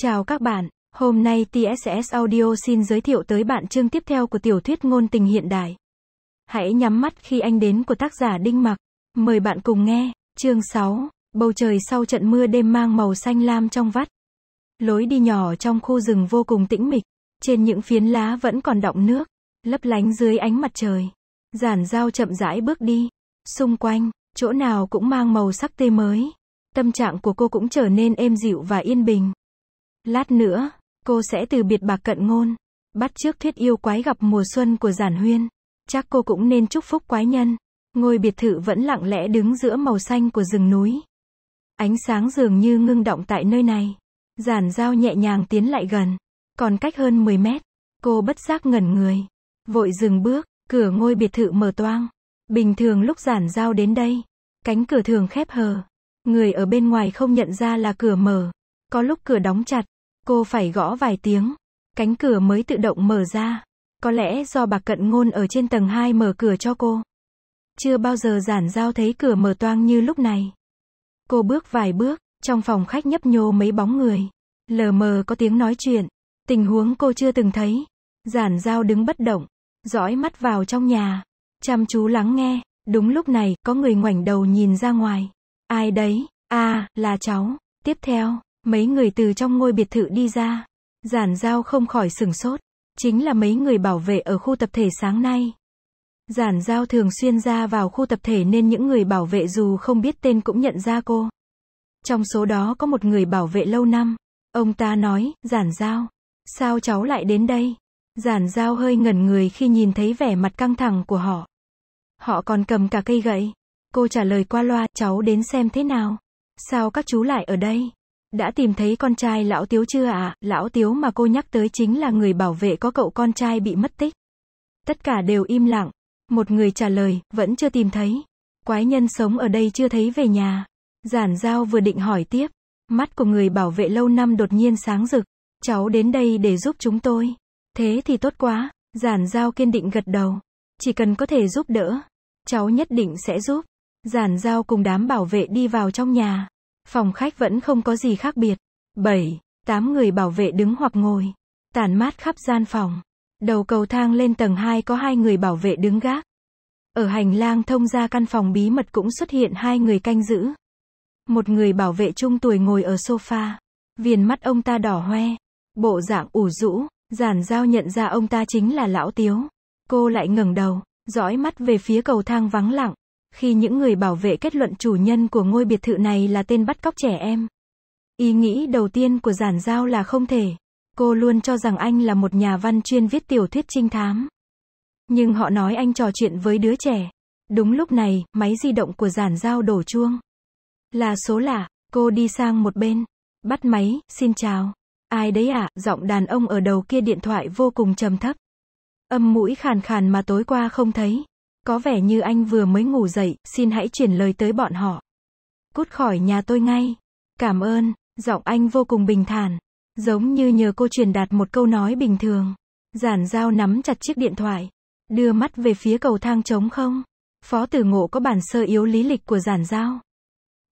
Chào các bạn, hôm nay TSS Audio xin giới thiệu tới bạn chương tiếp theo của tiểu thuyết ngôn tình hiện đại. Hãy nhắm mắt khi anh đến của tác giả Đinh Mặc. Mời bạn cùng nghe, chương 6, bầu trời sau trận mưa đêm mang màu xanh lam trong vắt. Lối đi nhỏ trong khu rừng vô cùng tĩnh mịch, trên những phiến lá vẫn còn đọng nước, lấp lánh dưới ánh mặt trời. Giản dao chậm rãi bước đi, xung quanh, chỗ nào cũng mang màu sắc tươi mới. Tâm trạng của cô cũng trở nên êm dịu và yên bình. Lát nữa, cô sẽ từ biệt bạc cận ngôn, bắt trước thuyết yêu quái gặp mùa xuân của giản huyên. Chắc cô cũng nên chúc phúc quái nhân. Ngôi biệt thự vẫn lặng lẽ đứng giữa màu xanh của rừng núi. Ánh sáng dường như ngưng động tại nơi này. Giản dao nhẹ nhàng tiến lại gần. Còn cách hơn 10 mét, cô bất giác ngẩn người. Vội dừng bước, cửa ngôi biệt thự mở toang. Bình thường lúc giản dao đến đây, cánh cửa thường khép hờ. Người ở bên ngoài không nhận ra là cửa mở. Có lúc cửa đóng chặt, cô phải gõ vài tiếng, cánh cửa mới tự động mở ra. Có lẽ do bà cận ngôn ở trên tầng 2 mở cửa cho cô. Chưa bao giờ giản giao thấy cửa mở toang như lúc này. Cô bước vài bước, trong phòng khách nhấp nhô mấy bóng người. Lờ mờ có tiếng nói chuyện. Tình huống cô chưa từng thấy. Giản giao đứng bất động, dõi mắt vào trong nhà. Chăm chú lắng nghe. Đúng lúc này, có người ngoảnh đầu nhìn ra ngoài. Ai đấy? À, là cháu. Tiếp theo, Mấy người từ trong ngôi biệt thự đi ra. Giản giao không khỏi sừng sốt. Chính là mấy người bảo vệ ở khu tập thể sáng nay. Giản giao thường xuyên ra vào khu tập thể nên những người bảo vệ dù không biết tên cũng nhận ra cô. Trong số đó có một người bảo vệ lâu năm. Ông ta nói, giản giao. Sao cháu lại đến đây? Giản giao hơi ngẩn người khi nhìn thấy vẻ mặt căng thẳng của họ. Họ còn cầm cả cây gậy. Cô trả lời qua loa, cháu đến xem thế nào. Sao các chú lại ở đây? Đã tìm thấy con trai lão tiếu chưa ạ? À? Lão tiếu mà cô nhắc tới chính là người bảo vệ có cậu con trai bị mất tích. Tất cả đều im lặng. Một người trả lời, vẫn chưa tìm thấy. Quái nhân sống ở đây chưa thấy về nhà. Giản giao vừa định hỏi tiếp. Mắt của người bảo vệ lâu năm đột nhiên sáng rực. Cháu đến đây để giúp chúng tôi. Thế thì tốt quá. Giản giao kiên định gật đầu. Chỉ cần có thể giúp đỡ. Cháu nhất định sẽ giúp. Giản giao cùng đám bảo vệ đi vào trong nhà. Phòng khách vẫn không có gì khác biệt. 7, 8 người bảo vệ đứng hoặc ngồi. Tản mát khắp gian phòng. Đầu cầu thang lên tầng 2 có hai người bảo vệ đứng gác. Ở hành lang thông ra căn phòng bí mật cũng xuất hiện hai người canh giữ. Một người bảo vệ trung tuổi ngồi ở sofa. Viền mắt ông ta đỏ hoe. Bộ dạng ủ rũ, giản giao nhận ra ông ta chính là lão tiếu. Cô lại ngẩng đầu, dõi mắt về phía cầu thang vắng lặng. Khi những người bảo vệ kết luận chủ nhân của ngôi biệt thự này là tên bắt cóc trẻ em. Ý nghĩ đầu tiên của giản giao là không thể. Cô luôn cho rằng anh là một nhà văn chuyên viết tiểu thuyết trinh thám. Nhưng họ nói anh trò chuyện với đứa trẻ. Đúng lúc này, máy di động của giản giao đổ chuông. Là số lạ, cô đi sang một bên. Bắt máy, xin chào. Ai đấy ạ, à? giọng đàn ông ở đầu kia điện thoại vô cùng trầm thấp. Âm mũi khàn khàn mà tối qua không thấy. Có vẻ như anh vừa mới ngủ dậy, xin hãy chuyển lời tới bọn họ. Cút khỏi nhà tôi ngay. Cảm ơn, giọng anh vô cùng bình thản. Giống như nhờ cô truyền đạt một câu nói bình thường. Giản giao nắm chặt chiếc điện thoại. Đưa mắt về phía cầu thang trống không. Phó tử ngộ có bản sơ yếu lý lịch của giản giao.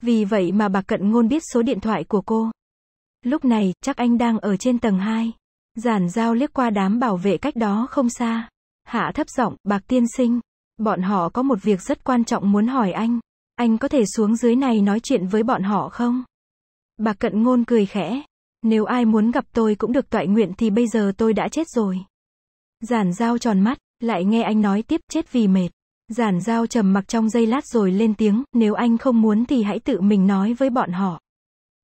Vì vậy mà bà cận ngôn biết số điện thoại của cô. Lúc này, chắc anh đang ở trên tầng 2. Giản giao liếc qua đám bảo vệ cách đó không xa. Hạ thấp giọng, bạc tiên sinh, Bọn họ có một việc rất quan trọng muốn hỏi anh. Anh có thể xuống dưới này nói chuyện với bọn họ không? Bà cận ngôn cười khẽ. Nếu ai muốn gặp tôi cũng được tọa nguyện thì bây giờ tôi đã chết rồi. Giản dao tròn mắt, lại nghe anh nói tiếp chết vì mệt. Giản dao trầm mặc trong giây lát rồi lên tiếng, nếu anh không muốn thì hãy tự mình nói với bọn họ.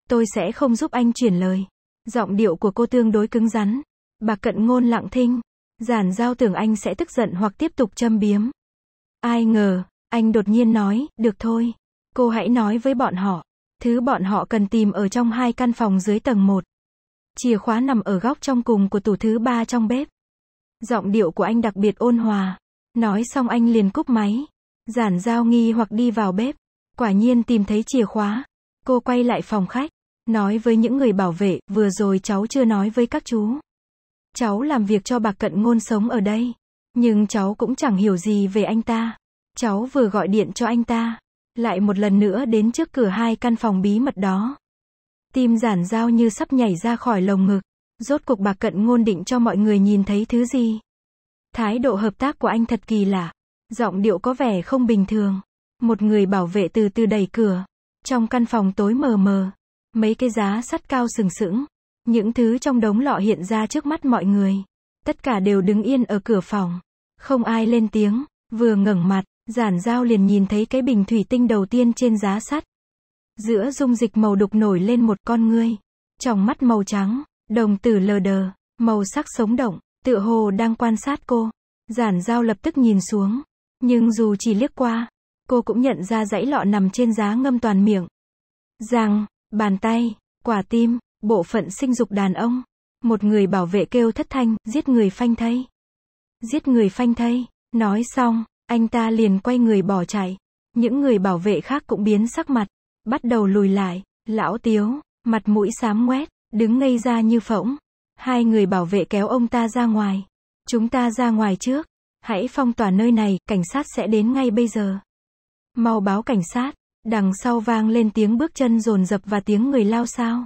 Tôi sẽ không giúp anh chuyển lời. Giọng điệu của cô tương đối cứng rắn. Bà cận ngôn lặng thinh. Giản giao tưởng anh sẽ tức giận hoặc tiếp tục châm biếm. Ai ngờ, anh đột nhiên nói, được thôi. Cô hãy nói với bọn họ. Thứ bọn họ cần tìm ở trong hai căn phòng dưới tầng 1. Chìa khóa nằm ở góc trong cùng của tủ thứ ba trong bếp. Giọng điệu của anh đặc biệt ôn hòa. Nói xong anh liền cúp máy. Giản giao nghi hoặc đi vào bếp. Quả nhiên tìm thấy chìa khóa. Cô quay lại phòng khách. Nói với những người bảo vệ, vừa rồi cháu chưa nói với các chú. Cháu làm việc cho bà cận ngôn sống ở đây. Nhưng cháu cũng chẳng hiểu gì về anh ta. Cháu vừa gọi điện cho anh ta. Lại một lần nữa đến trước cửa hai căn phòng bí mật đó. Tim giản giao như sắp nhảy ra khỏi lồng ngực. Rốt cuộc bạc cận ngôn định cho mọi người nhìn thấy thứ gì? Thái độ hợp tác của anh thật kỳ lạ. Giọng điệu có vẻ không bình thường. Một người bảo vệ từ từ đẩy cửa. Trong căn phòng tối mờ mờ. Mấy cái giá sắt cao sừng sững. Những thứ trong đống lọ hiện ra trước mắt mọi người. Tất cả đều đứng yên ở cửa phòng. Không ai lên tiếng. Vừa ngẩng mặt, giản giao liền nhìn thấy cái bình thủy tinh đầu tiên trên giá sắt. Giữa dung dịch màu đục nổi lên một con ngươi. Trong mắt màu trắng, đồng tử lờ đờ, màu sắc sống động, tựa hồ đang quan sát cô. Giản giao lập tức nhìn xuống. Nhưng dù chỉ liếc qua, cô cũng nhận ra dãy lọ nằm trên giá ngâm toàn miệng. Răng, bàn tay, quả tim, bộ phận sinh dục đàn ông. Một người bảo vệ kêu thất thanh, giết người phanh thây. Giết người phanh thây. Nói xong, anh ta liền quay người bỏ chạy. Những người bảo vệ khác cũng biến sắc mặt. Bắt đầu lùi lại. Lão Tiếu, mặt mũi xám ngoét, đứng ngây ra như phỗng. Hai người bảo vệ kéo ông ta ra ngoài. Chúng ta ra ngoài trước. Hãy phong tỏa nơi này, cảnh sát sẽ đến ngay bây giờ. Mau báo cảnh sát. Đằng sau vang lên tiếng bước chân rồn rập và tiếng người lao sao.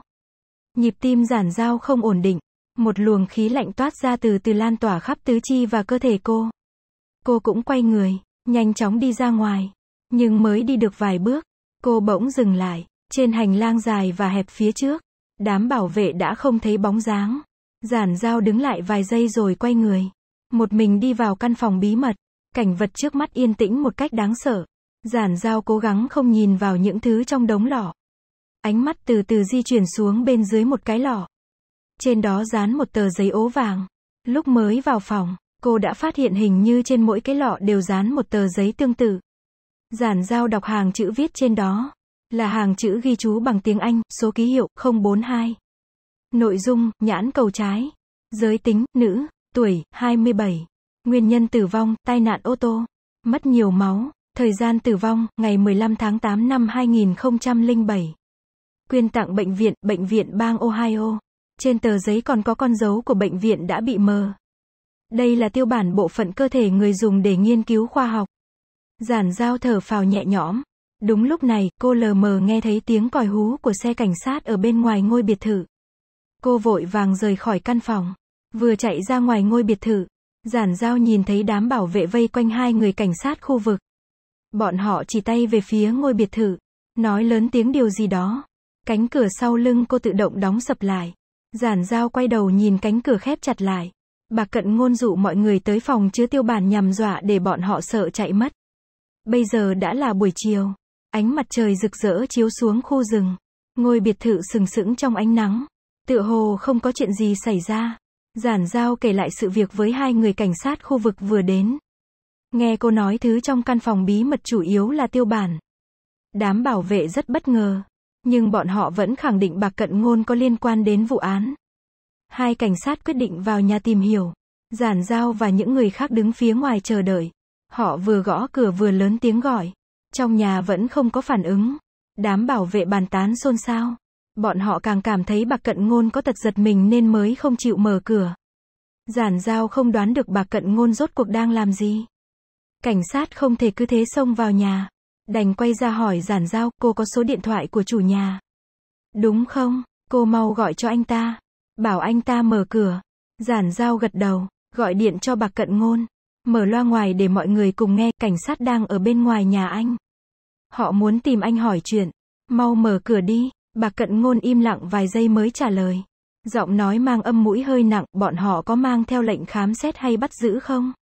Nhịp tim giản giao không ổn định. Một luồng khí lạnh toát ra từ từ lan tỏa khắp tứ chi và cơ thể cô. Cô cũng quay người, nhanh chóng đi ra ngoài. Nhưng mới đi được vài bước, cô bỗng dừng lại, trên hành lang dài và hẹp phía trước. Đám bảo vệ đã không thấy bóng dáng. Giản giao đứng lại vài giây rồi quay người. Một mình đi vào căn phòng bí mật. Cảnh vật trước mắt yên tĩnh một cách đáng sợ. Giản giao cố gắng không nhìn vào những thứ trong đống lọ. Ánh mắt từ từ di chuyển xuống bên dưới một cái lọ. Trên đó dán một tờ giấy ố vàng. Lúc mới vào phòng, cô đã phát hiện hình như trên mỗi cái lọ đều dán một tờ giấy tương tự. Giản giao đọc hàng chữ viết trên đó. Là hàng chữ ghi chú bằng tiếng Anh, số ký hiệu 042. Nội dung, nhãn cầu trái. Giới tính, nữ, tuổi, 27. Nguyên nhân tử vong, tai nạn ô tô. Mất nhiều máu. Thời gian tử vong, ngày 15 tháng 8 năm 2007. Quyên tặng bệnh viện, bệnh viện bang Ohio. Trên tờ giấy còn có con dấu của bệnh viện đã bị mờ. Đây là tiêu bản bộ phận cơ thể người dùng để nghiên cứu khoa học. Giản giao thở phào nhẹ nhõm. Đúng lúc này, cô lờ mờ nghe thấy tiếng còi hú của xe cảnh sát ở bên ngoài ngôi biệt thự. Cô vội vàng rời khỏi căn phòng. Vừa chạy ra ngoài ngôi biệt thự. Giản giao nhìn thấy đám bảo vệ vây quanh hai người cảnh sát khu vực. Bọn họ chỉ tay về phía ngôi biệt thự. Nói lớn tiếng điều gì đó. Cánh cửa sau lưng cô tự động đóng sập lại. Giản giao quay đầu nhìn cánh cửa khép chặt lại. Bà cận ngôn dụ mọi người tới phòng chứa tiêu bản nhằm dọa để bọn họ sợ chạy mất. Bây giờ đã là buổi chiều. Ánh mặt trời rực rỡ chiếu xuống khu rừng. Ngôi biệt thự sừng sững trong ánh nắng. Tựa hồ không có chuyện gì xảy ra. Giản giao kể lại sự việc với hai người cảnh sát khu vực vừa đến. Nghe cô nói thứ trong căn phòng bí mật chủ yếu là tiêu bản. Đám bảo vệ rất bất ngờ. Nhưng bọn họ vẫn khẳng định bạc cận ngôn có liên quan đến vụ án. Hai cảnh sát quyết định vào nhà tìm hiểu. Giản giao và những người khác đứng phía ngoài chờ đợi. Họ vừa gõ cửa vừa lớn tiếng gọi. Trong nhà vẫn không có phản ứng. Đám bảo vệ bàn tán xôn xao. Bọn họ càng cảm thấy bạc cận ngôn có tật giật mình nên mới không chịu mở cửa. Giản giao không đoán được bạc cận ngôn rốt cuộc đang làm gì. Cảnh sát không thể cứ thế xông vào nhà. Đành quay ra hỏi giản giao, cô có số điện thoại của chủ nhà. Đúng không? Cô mau gọi cho anh ta. Bảo anh ta mở cửa. Giản giao gật đầu, gọi điện cho bạc cận ngôn. Mở loa ngoài để mọi người cùng nghe, cảnh sát đang ở bên ngoài nhà anh. Họ muốn tìm anh hỏi chuyện. Mau mở cửa đi. Bạc cận ngôn im lặng vài giây mới trả lời. Giọng nói mang âm mũi hơi nặng, bọn họ có mang theo lệnh khám xét hay bắt giữ không?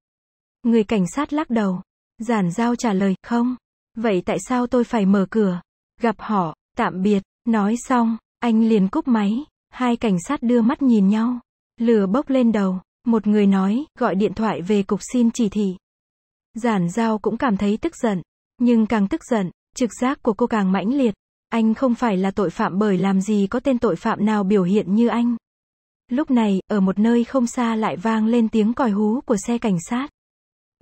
Người cảnh sát lắc đầu. Giản giao trả lời, không. Vậy tại sao tôi phải mở cửa? Gặp họ, tạm biệt, nói xong, anh liền cúp máy. Hai cảnh sát đưa mắt nhìn nhau. Lửa bốc lên đầu. Một người nói, gọi điện thoại về cục xin chỉ thị. Giản giao cũng cảm thấy tức giận. Nhưng càng tức giận, trực giác của cô càng mãnh liệt. Anh không phải là tội phạm bởi làm gì có tên tội phạm nào biểu hiện như anh. Lúc này, ở một nơi không xa lại vang lên tiếng còi hú của xe cảnh sát.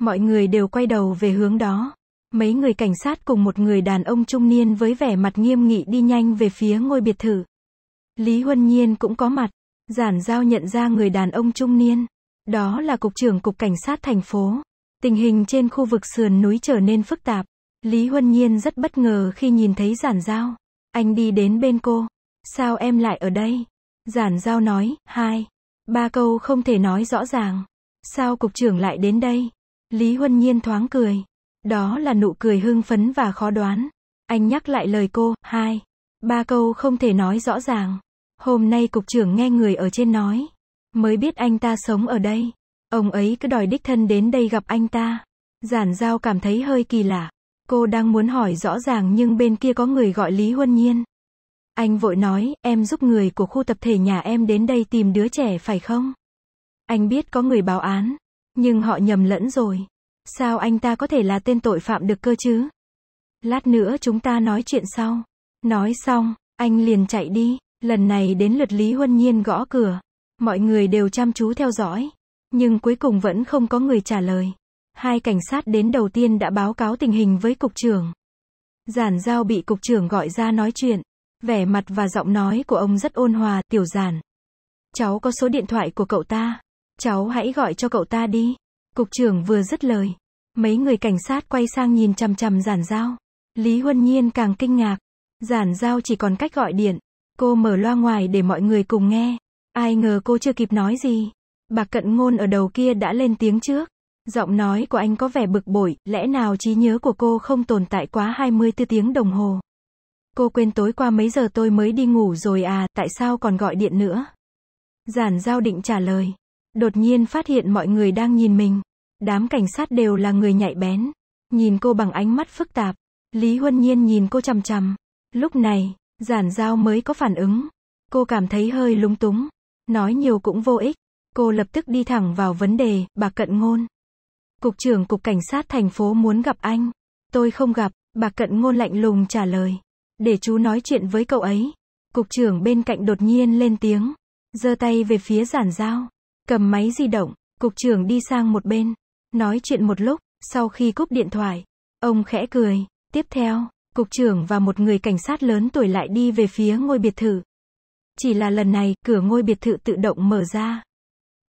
Mọi người đều quay đầu về hướng đó. Mấy người cảnh sát cùng một người đàn ông trung niên với vẻ mặt nghiêm nghị đi nhanh về phía ngôi biệt thự. Lý Huân Nhiên cũng có mặt. Giản giao nhận ra người đàn ông trung niên. Đó là cục trưởng cục cảnh sát thành phố. Tình hình trên khu vực sườn núi trở nên phức tạp. Lý Huân Nhiên rất bất ngờ khi nhìn thấy giản giao. Anh đi đến bên cô. Sao em lại ở đây? Giản giao nói, hai. Ba câu không thể nói rõ ràng. Sao cục trưởng lại đến đây? Lý Huân Nhiên thoáng cười. Đó là nụ cười hưng phấn và khó đoán. Anh nhắc lại lời cô, hai. Ba câu không thể nói rõ ràng. Hôm nay cục trưởng nghe người ở trên nói. Mới biết anh ta sống ở đây. Ông ấy cứ đòi đích thân đến đây gặp anh ta. Giản giao cảm thấy hơi kỳ lạ. Cô đang muốn hỏi rõ ràng nhưng bên kia có người gọi Lý Huân Nhiên. Anh vội nói, em giúp người của khu tập thể nhà em đến đây tìm đứa trẻ phải không? Anh biết có người báo án, nhưng họ nhầm lẫn rồi. Sao anh ta có thể là tên tội phạm được cơ chứ? Lát nữa chúng ta nói chuyện sau. Nói xong, anh liền chạy đi. Lần này đến lượt Lý Huân Nhiên gõ cửa. Mọi người đều chăm chú theo dõi. Nhưng cuối cùng vẫn không có người trả lời. Hai cảnh sát đến đầu tiên đã báo cáo tình hình với cục trưởng. Giản giao bị cục trưởng gọi ra nói chuyện. Vẻ mặt và giọng nói của ông rất ôn hòa, tiểu giản. Cháu có số điện thoại của cậu ta. Cháu hãy gọi cho cậu ta đi. Cục trưởng vừa dứt lời. Mấy người cảnh sát quay sang nhìn chằm chằm giản giao. Lý Huân Nhiên càng kinh ngạc. Giản giao chỉ còn cách gọi điện. Cô mở loa ngoài để mọi người cùng nghe. Ai ngờ cô chưa kịp nói gì. bà cận ngôn ở đầu kia đã lên tiếng trước. Giọng nói của anh có vẻ bực bội, lẽ nào trí nhớ của cô không tồn tại quá 24 tiếng đồng hồ. Cô quên tối qua mấy giờ tôi mới đi ngủ rồi à, tại sao còn gọi điện nữa? Giản giao định trả lời. Đột nhiên phát hiện mọi người đang nhìn mình. Đám cảnh sát đều là người nhạy bén. Nhìn cô bằng ánh mắt phức tạp. Lý Huân Nhiên nhìn cô chằm chằm. Lúc này, giản giao mới có phản ứng. Cô cảm thấy hơi lung túng. Nói nhiều cũng vô ích. Cô lập tức đi thẳng vào vấn đề, bà cận ngôn. Cục trưởng Cục Cảnh sát thành phố muốn gặp anh. Tôi không gặp, bà cận ngôn lạnh lùng trả lời. Để chú nói chuyện với cậu ấy. Cục trưởng bên cạnh đột nhiên lên tiếng. giơ tay về phía giản giao. Cầm máy di động. Cục trưởng đi sang một bên. Nói chuyện một lúc, sau khi cúp điện thoại. Ông khẽ cười. Tiếp theo, cục trưởng và một người cảnh sát lớn tuổi lại đi về phía ngôi biệt thự. Chỉ là lần này, cửa ngôi biệt thự tự động mở ra.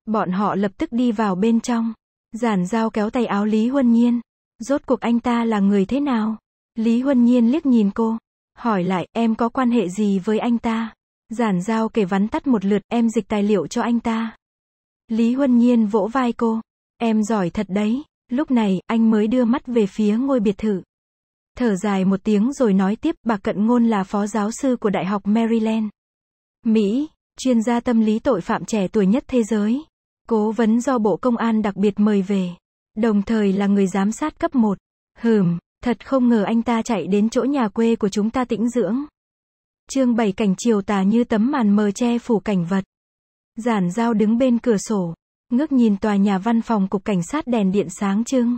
Bọn họ lập tức đi vào bên trong. Giản giao kéo tay áo Lý Huân Nhiên. Rốt cuộc anh ta là người thế nào? Lý Huân Nhiên liếc nhìn cô. Hỏi lại, em có quan hệ gì với anh ta? Giản giao kể vắn tắt một lượt, em dịch tài liệu cho anh ta. Lý Huân Nhiên vỗ vai cô. Em giỏi thật đấy. Lúc này, anh mới đưa mắt về phía ngôi biệt thự. Thở dài một tiếng rồi nói tiếp, bà Cận Ngôn là phó giáo sư của Đại học Maryland. Mỹ, chuyên gia tâm lý tội phạm trẻ tuổi nhất thế giới. Cố vấn do Bộ Công an đặc biệt mời về. Đồng thời là người giám sát cấp 1. Hừm, thật không ngờ anh ta chạy đến chỗ nhà quê của chúng ta tĩnh dưỡng. Chương 7 cảnh chiều tà như tấm màn mờ che phủ cảnh vật. Giản giao đứng bên cửa sổ, ngước nhìn tòa nhà văn phòng cục cảnh sát đèn điện sáng trưng.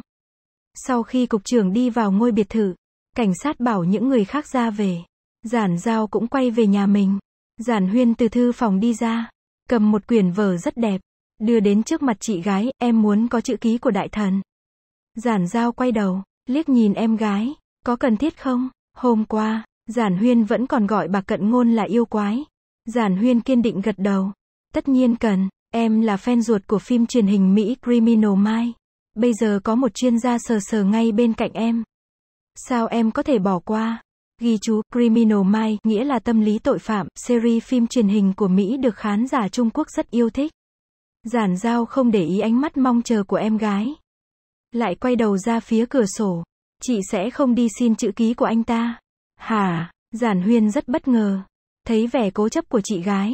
Sau khi cục trưởng đi vào ngôi biệt thự, cảnh sát bảo những người khác ra về. Giản giao cũng quay về nhà mình. Giản huyên từ thư phòng đi ra, cầm một quyển vở rất đẹp, đưa đến trước mặt chị gái, em muốn có chữ ký của đại thần. Giản giao quay đầu, liếc nhìn em gái, có cần thiết không? Hôm qua, Giản Huyên vẫn còn gọi bà cận ngôn là yêu quái. Giản Huyên kiên định gật đầu. Tất nhiên cần, em là fan ruột của phim truyền hình Mỹ Criminal Minds. Bây giờ có một chuyên gia sờ sờ ngay bên cạnh em. Sao em có thể bỏ qua? Ghi chú, Criminal Minds, nghĩa là tâm lý tội phạm, series phim truyền hình của Mỹ được khán giả Trung Quốc rất yêu thích. Giản giao không để ý ánh mắt mong chờ của em gái. Lại quay đầu ra phía cửa sổ. Chị sẽ không đi xin chữ ký của anh ta. Hả? Giản huyên rất bất ngờ. Thấy vẻ cố chấp của chị gái.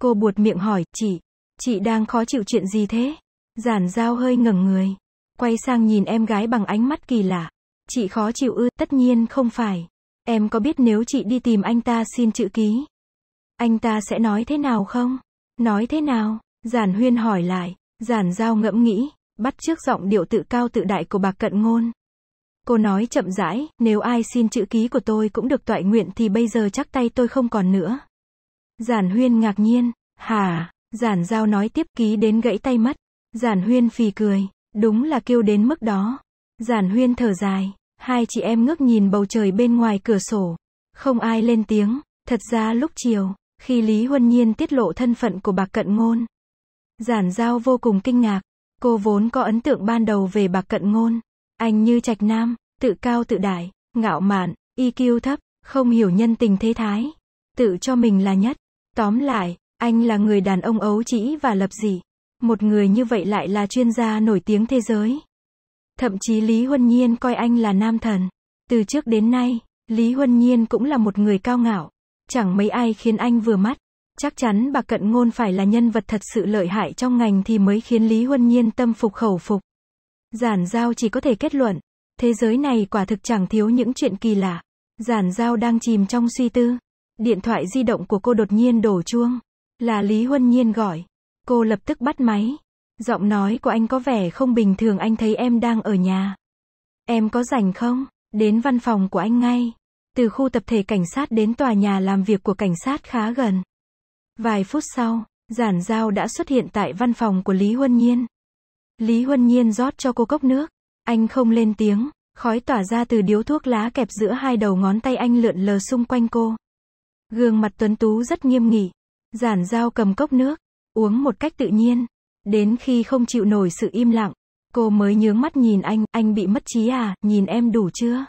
Cô buột miệng hỏi, chị, chị đang khó chịu chuyện gì thế? Giản giao hơi ngẩng người. Quay sang nhìn em gái bằng ánh mắt kỳ lạ. Chị khó chịu ư, tất nhiên không phải. Em có biết nếu chị đi tìm anh ta xin chữ ký? Anh ta sẽ nói thế nào không? Nói thế nào? Giản huyên hỏi lại. Giản giao ngẫm nghĩ, bắt trước giọng điệu tự cao tự đại của bà cận ngôn. Cô nói chậm rãi, nếu ai xin chữ ký của tôi cũng được toại nguyện thì bây giờ chắc tay tôi không còn nữa. Giản huyên ngạc nhiên, hả, giản giao nói tiếp ký đến gãy tay mất. Giản huyên phì cười, đúng là kêu đến mức đó. Giản huyên thở dài, hai chị em ngước nhìn bầu trời bên ngoài cửa sổ. Không ai lên tiếng, thật ra lúc chiều, khi Lý Huân Nhiên tiết lộ thân phận của bạc cận ngôn. Giản giao vô cùng kinh ngạc, cô vốn có ấn tượng ban đầu về bạc cận ngôn. Anh như trạch nam, tự cao tự đại, ngạo mạn, EQ thấp, không hiểu nhân tình thế thái. tự cho mình là nhất. Tóm lại, anh là người đàn ông ấu trĩ và lập dị. Một người như vậy lại là chuyên gia nổi tiếng thế giới. Thậm chí Lý Huân Nhiên coi anh là nam thần. Từ trước đến nay, Lý Huân Nhiên cũng là một người cao ngạo. Chẳng mấy ai khiến anh vừa mắt. Chắc chắn bà Cận Ngôn phải là nhân vật thật sự lợi hại trong ngành thì mới khiến Lý Huân Nhiên tâm phục khẩu phục. Giản giao chỉ có thể kết luận, thế giới này quả thực chẳng thiếu những chuyện kỳ lạ. Giản giao đang chìm trong suy tư. Điện thoại di động của cô đột nhiên đổ chuông. Là Lý Huân Nhiên gọi. Cô lập tức bắt máy. Giọng nói của anh có vẻ không bình thường anh thấy em đang ở nhà. Em có rảnh không? Đến văn phòng của anh ngay. Từ khu tập thể cảnh sát đến tòa nhà làm việc của cảnh sát khá gần. Vài phút sau, giản giao đã xuất hiện tại văn phòng của Lý Huân Nhiên. Lý Huân Nhiên rót cho cô cốc nước. Anh không lên tiếng, khói tỏa ra từ điếu thuốc lá kẹp giữa hai đầu ngón tay anh lượn lờ xung quanh cô. Gương mặt tuấn tú rất nghiêm nghị. Giản giao cầm cốc nước, uống một cách tự nhiên. Đến khi không chịu nổi sự im lặng, cô mới nhướng mắt nhìn anh, anh bị mất trí à, nhìn em đủ chưa?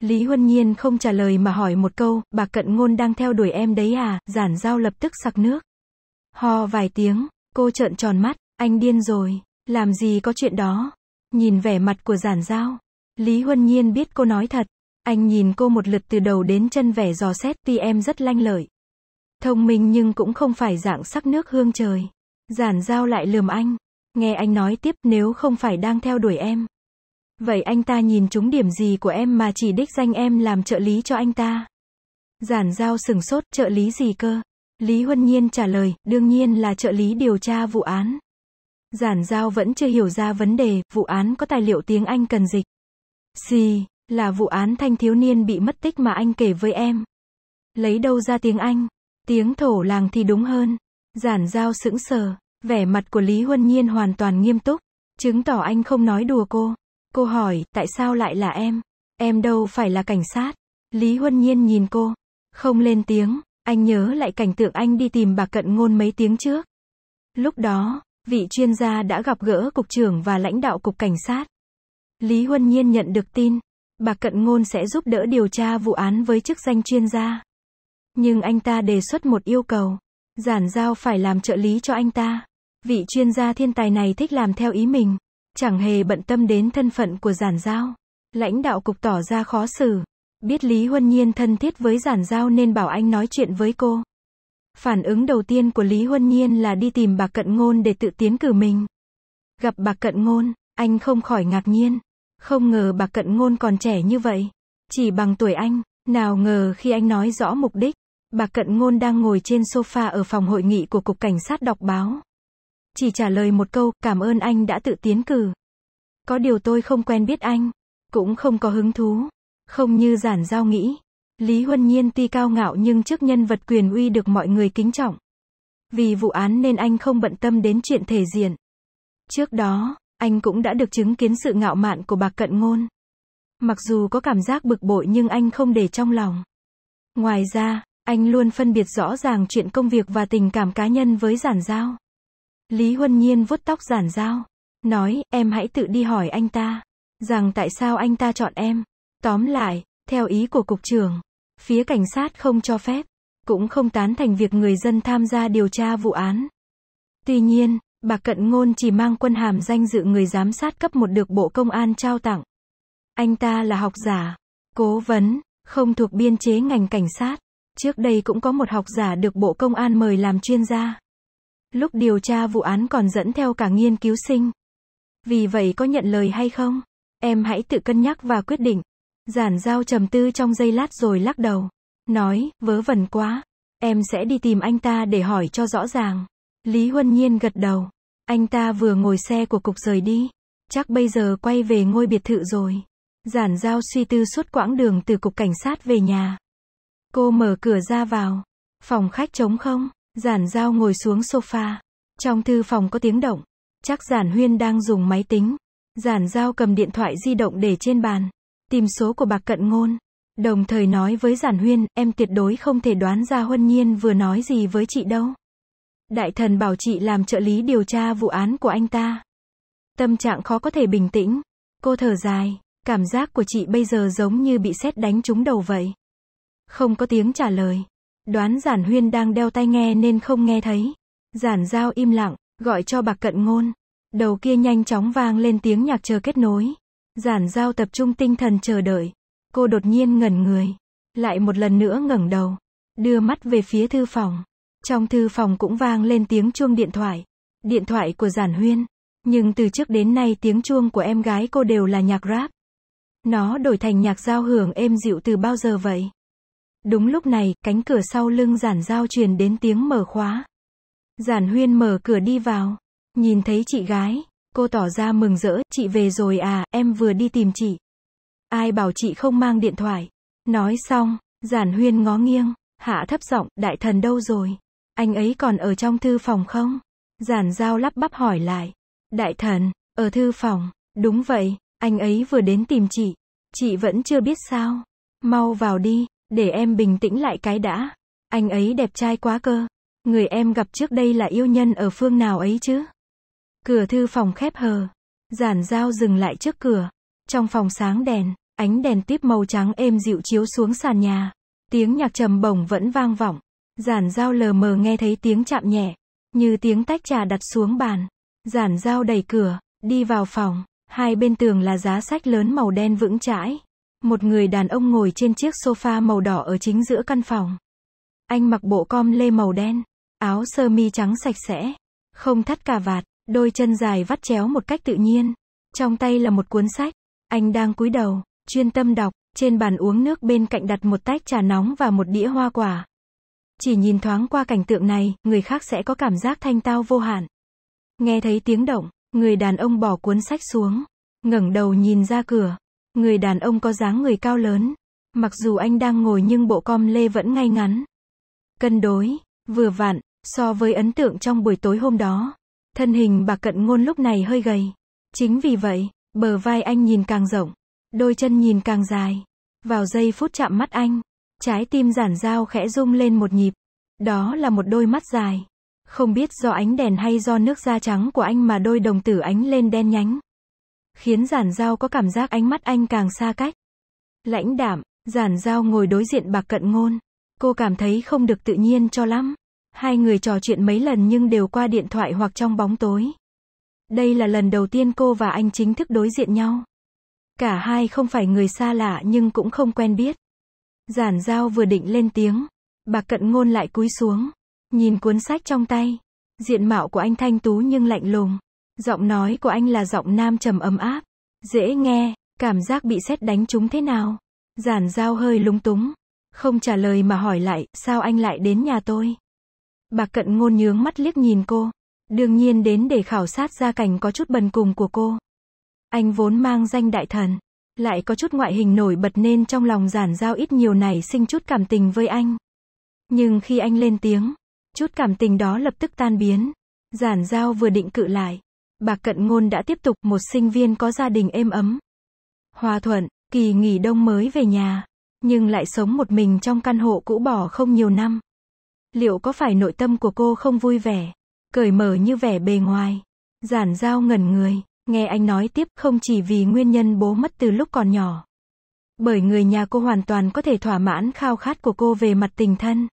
Lý Huân Nhiên không trả lời mà hỏi một câu, bà cận ngôn đang theo đuổi em đấy à, giản giao lập tức sặc nước. Ho vài tiếng, cô trợn tròn mắt, anh điên rồi, làm gì có chuyện đó. Nhìn vẻ mặt của giản giao, Lý Huân Nhiên biết cô nói thật. Anh nhìn cô một lượt từ đầu đến chân vẻ dò xét, tuy em rất lanh lợi. Thông minh nhưng cũng không phải dạng sắc nước hương trời. Giản giao lại lườm anh. Nghe anh nói tiếp nếu không phải đang theo đuổi em. Vậy anh ta nhìn trúng điểm gì của em mà chỉ đích danh em làm trợ lý cho anh ta? Giản giao sừng sốt, trợ lý gì cơ? Lý Huân Nhiên trả lời, đương nhiên là trợ lý điều tra vụ án. Giản giao vẫn chưa hiểu ra vấn đề, vụ án có tài liệu tiếng Anh cần dịch. Xì là vụ án thanh thiếu niên bị mất tích mà anh kể với em. Lấy đâu ra tiếng Anh? Tiếng thổ làng thì đúng hơn. Giản giao sững sờ, vẻ mặt của Lý Huân Nhiên hoàn toàn nghiêm túc, chứng tỏ anh không nói đùa cô. Cô hỏi, tại sao lại là em? Em đâu phải là cảnh sát. Lý Huân Nhiên nhìn cô, không lên tiếng, anh nhớ lại cảnh tượng anh đi tìm bà cận ngôn mấy tiếng trước. Lúc đó, vị chuyên gia đã gặp gỡ cục trưởng và lãnh đạo cục cảnh sát. Lý Huân Nhiên nhận được tin, bà cận ngôn sẽ giúp đỡ điều tra vụ án với chức danh chuyên gia. Nhưng anh ta đề xuất một yêu cầu. Giản giao phải làm trợ lý cho anh ta. Vị chuyên gia thiên tài này thích làm theo ý mình. Chẳng hề bận tâm đến thân phận của giản giao. Lãnh đạo cục tỏ ra khó xử. Biết Lý Huân Nhiên thân thiết với giản giao nên bảo anh nói chuyện với cô. Phản ứng đầu tiên của Lý Huân Nhiên là đi tìm bà cận ngôn để tự tiến cử mình. Gặp bà cận ngôn, anh không khỏi ngạc nhiên. Không ngờ bà cận ngôn còn trẻ như vậy. Chỉ bằng tuổi anh, nào ngờ khi anh nói rõ mục đích, bà cận ngôn đang ngồi trên sofa ở phòng hội nghị của Cục Cảnh sát đọc báo. Chỉ trả lời một câu, cảm ơn anh đã tự tiến cử. Có điều tôi không quen biết anh, cũng không có hứng thú. Không như giản giao nghĩ. Lý Huân Nhiên tuy cao ngạo nhưng trước nhân vật quyền uy được mọi người kính trọng. Vì vụ án nên anh không bận tâm đến chuyện thể diện. Trước đó, anh cũng đã được chứng kiến sự ngạo mạn của bà cận ngôn. Mặc dù có cảm giác bực bội nhưng anh không để trong lòng. Ngoài ra, anh luôn phân biệt rõ ràng chuyện công việc và tình cảm cá nhân với giản giao. Lý Huân Nhiên vuốt tóc giản giao. Nói, em hãy tự đi hỏi anh ta. Rằng tại sao anh ta chọn em. Tóm lại, theo ý của cục trưởng, phía cảnh sát không cho phép, cũng không tán thành việc người dân tham gia điều tra vụ án. Tuy nhiên, bà Cận Ngôn chỉ mang quân hàm danh dự người giám sát cấp một được Bộ Công an trao tặng. Anh ta là học giả, cố vấn, không thuộc biên chế ngành cảnh sát. Trước đây cũng có một học giả được Bộ Công an mời làm chuyên gia. Lúc điều tra vụ án còn dẫn theo cả nghiên cứu sinh. Vì vậy có nhận lời hay không? Em hãy tự cân nhắc và quyết định. Giản giao trầm tư trong giây lát rồi lắc đầu. Nói, vớ vẩn quá. Em sẽ đi tìm anh ta để hỏi cho rõ ràng. Lý Huân Nhiên gật đầu. Anh ta vừa ngồi xe của cục rời đi. Chắc bây giờ quay về ngôi biệt thự rồi. Giản giao suy tư suốt quãng đường từ cục cảnh sát về nhà. Cô mở cửa ra vào. Phòng khách trống không. Giản giao ngồi xuống sofa. Trong thư phòng có tiếng động. Chắc giản huyên đang dùng máy tính. Giản giao cầm điện thoại di động để trên bàn. Tìm số của bạc cận ngôn. Đồng thời nói với giản huyên, em tuyệt đối không thể đoán ra huân nhiên vừa nói gì với chị đâu. Đại thần bảo chị làm trợ lý điều tra vụ án của anh ta. Tâm trạng khó có thể bình tĩnh. Cô thở dài, cảm giác của chị bây giờ giống như bị sét đánh trúng đầu vậy. Không có tiếng trả lời. Đoán giản huyên đang đeo tai nghe nên không nghe thấy. Giản giao im lặng, gọi cho bạc cận ngôn. Đầu kia nhanh chóng vang lên tiếng nhạc chờ kết nối. Giản giao tập trung tinh thần chờ đợi. Cô đột nhiên ngẩn người. Lại một lần nữa ngẩng đầu. Đưa mắt về phía thư phòng. Trong thư phòng cũng vang lên tiếng chuông điện thoại. Điện thoại của giản huyên. Nhưng từ trước đến nay tiếng chuông của em gái cô đều là nhạc rap. Nó đổi thành nhạc giao hưởng êm dịu từ bao giờ vậy? Đúng lúc này, cánh cửa sau lưng giản giao truyền đến tiếng mở khóa. Giản huyên mở cửa đi vào. Nhìn thấy chị gái. Cô tỏ ra mừng rỡ, chị về rồi à, em vừa đi tìm chị. Ai bảo chị không mang điện thoại. Nói xong, giản huyên ngó nghiêng, hạ thấp giọng, đại thần đâu rồi? Anh ấy còn ở trong thư phòng không? Giản giao lắp bắp hỏi lại. Đại thần, ở thư phòng, đúng vậy, anh ấy vừa đến tìm chị. Chị vẫn chưa biết sao. Mau vào đi, để em bình tĩnh lại cái đã. Anh ấy đẹp trai quá cơ. Người em gặp trước đây là yêu nhân ở phương nào ấy chứ? Cửa thư phòng khép hờ. Giản dao dừng lại trước cửa. Trong phòng sáng đèn, ánh đèn tiếp màu trắng êm dịu chiếu xuống sàn nhà. Tiếng nhạc trầm bổng vẫn vang vọng. Giản dao lờ mờ nghe thấy tiếng chạm nhẹ. Như tiếng tách trà đặt xuống bàn. Giản dao đẩy cửa, đi vào phòng. Hai bên tường là giá sách lớn màu đen vững chãi. Một người đàn ông ngồi trên chiếc sofa màu đỏ ở chính giữa căn phòng. Anh mặc bộ com lê màu đen, áo sơ mi trắng sạch sẽ, không thắt cà vạt, đôi chân dài vắt chéo một cách tự nhiên. Trong tay là một cuốn sách. Anh đang cúi đầu, chuyên tâm đọc, trên bàn uống nước bên cạnh đặt một tách trà nóng và một đĩa hoa quả. Chỉ nhìn thoáng qua cảnh tượng này, người khác sẽ có cảm giác thanh tao vô hạn. Nghe thấy tiếng động, người đàn ông bỏ cuốn sách xuống, ngẩng đầu nhìn ra cửa. Người đàn ông có dáng người cao lớn. Mặc dù anh đang ngồi nhưng bộ com lê vẫn ngay ngắn. Cân đối, vừa vặn, so với ấn tượng trong buổi tối hôm đó. Thân hình bà cận ngôn lúc này hơi gầy. Chính vì vậy, bờ vai anh nhìn càng rộng, đôi chân nhìn càng dài. Vào giây phút chạm mắt anh, trái tim giản dao khẽ rung lên một nhịp. Đó là một đôi mắt dài. Không biết do ánh đèn hay do nước da trắng của anh mà đôi đồng tử ánh lên đen nhánh. Khiến giản giao có cảm giác ánh mắt anh càng xa cách. Lãnh đạm, giản giao ngồi đối diện bạc cận ngôn. Cô cảm thấy không được tự nhiên cho lắm. Hai người trò chuyện mấy lần nhưng đều qua điện thoại hoặc trong bóng tối. Đây là lần đầu tiên cô và anh chính thức đối diện nhau. Cả hai không phải người xa lạ nhưng cũng không quen biết. Giản giao vừa định lên tiếng. Bạc cận ngôn lại cúi xuống. Nhìn cuốn sách trong tay. Diện mạo của anh thanh tú nhưng lạnh lùng. Giọng nói của anh là giọng nam trầm ấm áp. Dễ nghe, cảm giác bị xét đánh trúng thế nào? Giản giao hơi lúng túng. Không trả lời mà hỏi lại, sao anh lại đến nhà tôi? bà cận ngôn nhướng mắt liếc nhìn cô. Đương nhiên đến để khảo sát gia cảnh có chút bần cùng của cô. Anh vốn mang danh đại thần. Lại có chút ngoại hình nổi bật nên trong lòng giản giao ít nhiều này sinh chút cảm tình với anh. Nhưng khi anh lên tiếng, chút cảm tình đó lập tức tan biến. Giản giao vừa định cự lại. Bà Cận Ngôn đã tiếp tục một sinh viên có gia đình êm ấm. Hòa thuận, kỳ nghỉ đông mới về nhà, nhưng lại sống một mình trong căn hộ cũ bỏ không nhiều năm. Liệu có phải nội tâm của cô không vui vẻ, cởi mở như vẻ bề ngoài? Giản giao ngẩn người, nghe anh nói tiếp không chỉ vì nguyên nhân bố mất từ lúc còn nhỏ. Bởi người nhà cô hoàn toàn có thể thỏa mãn khao khát của cô về mặt tình thân.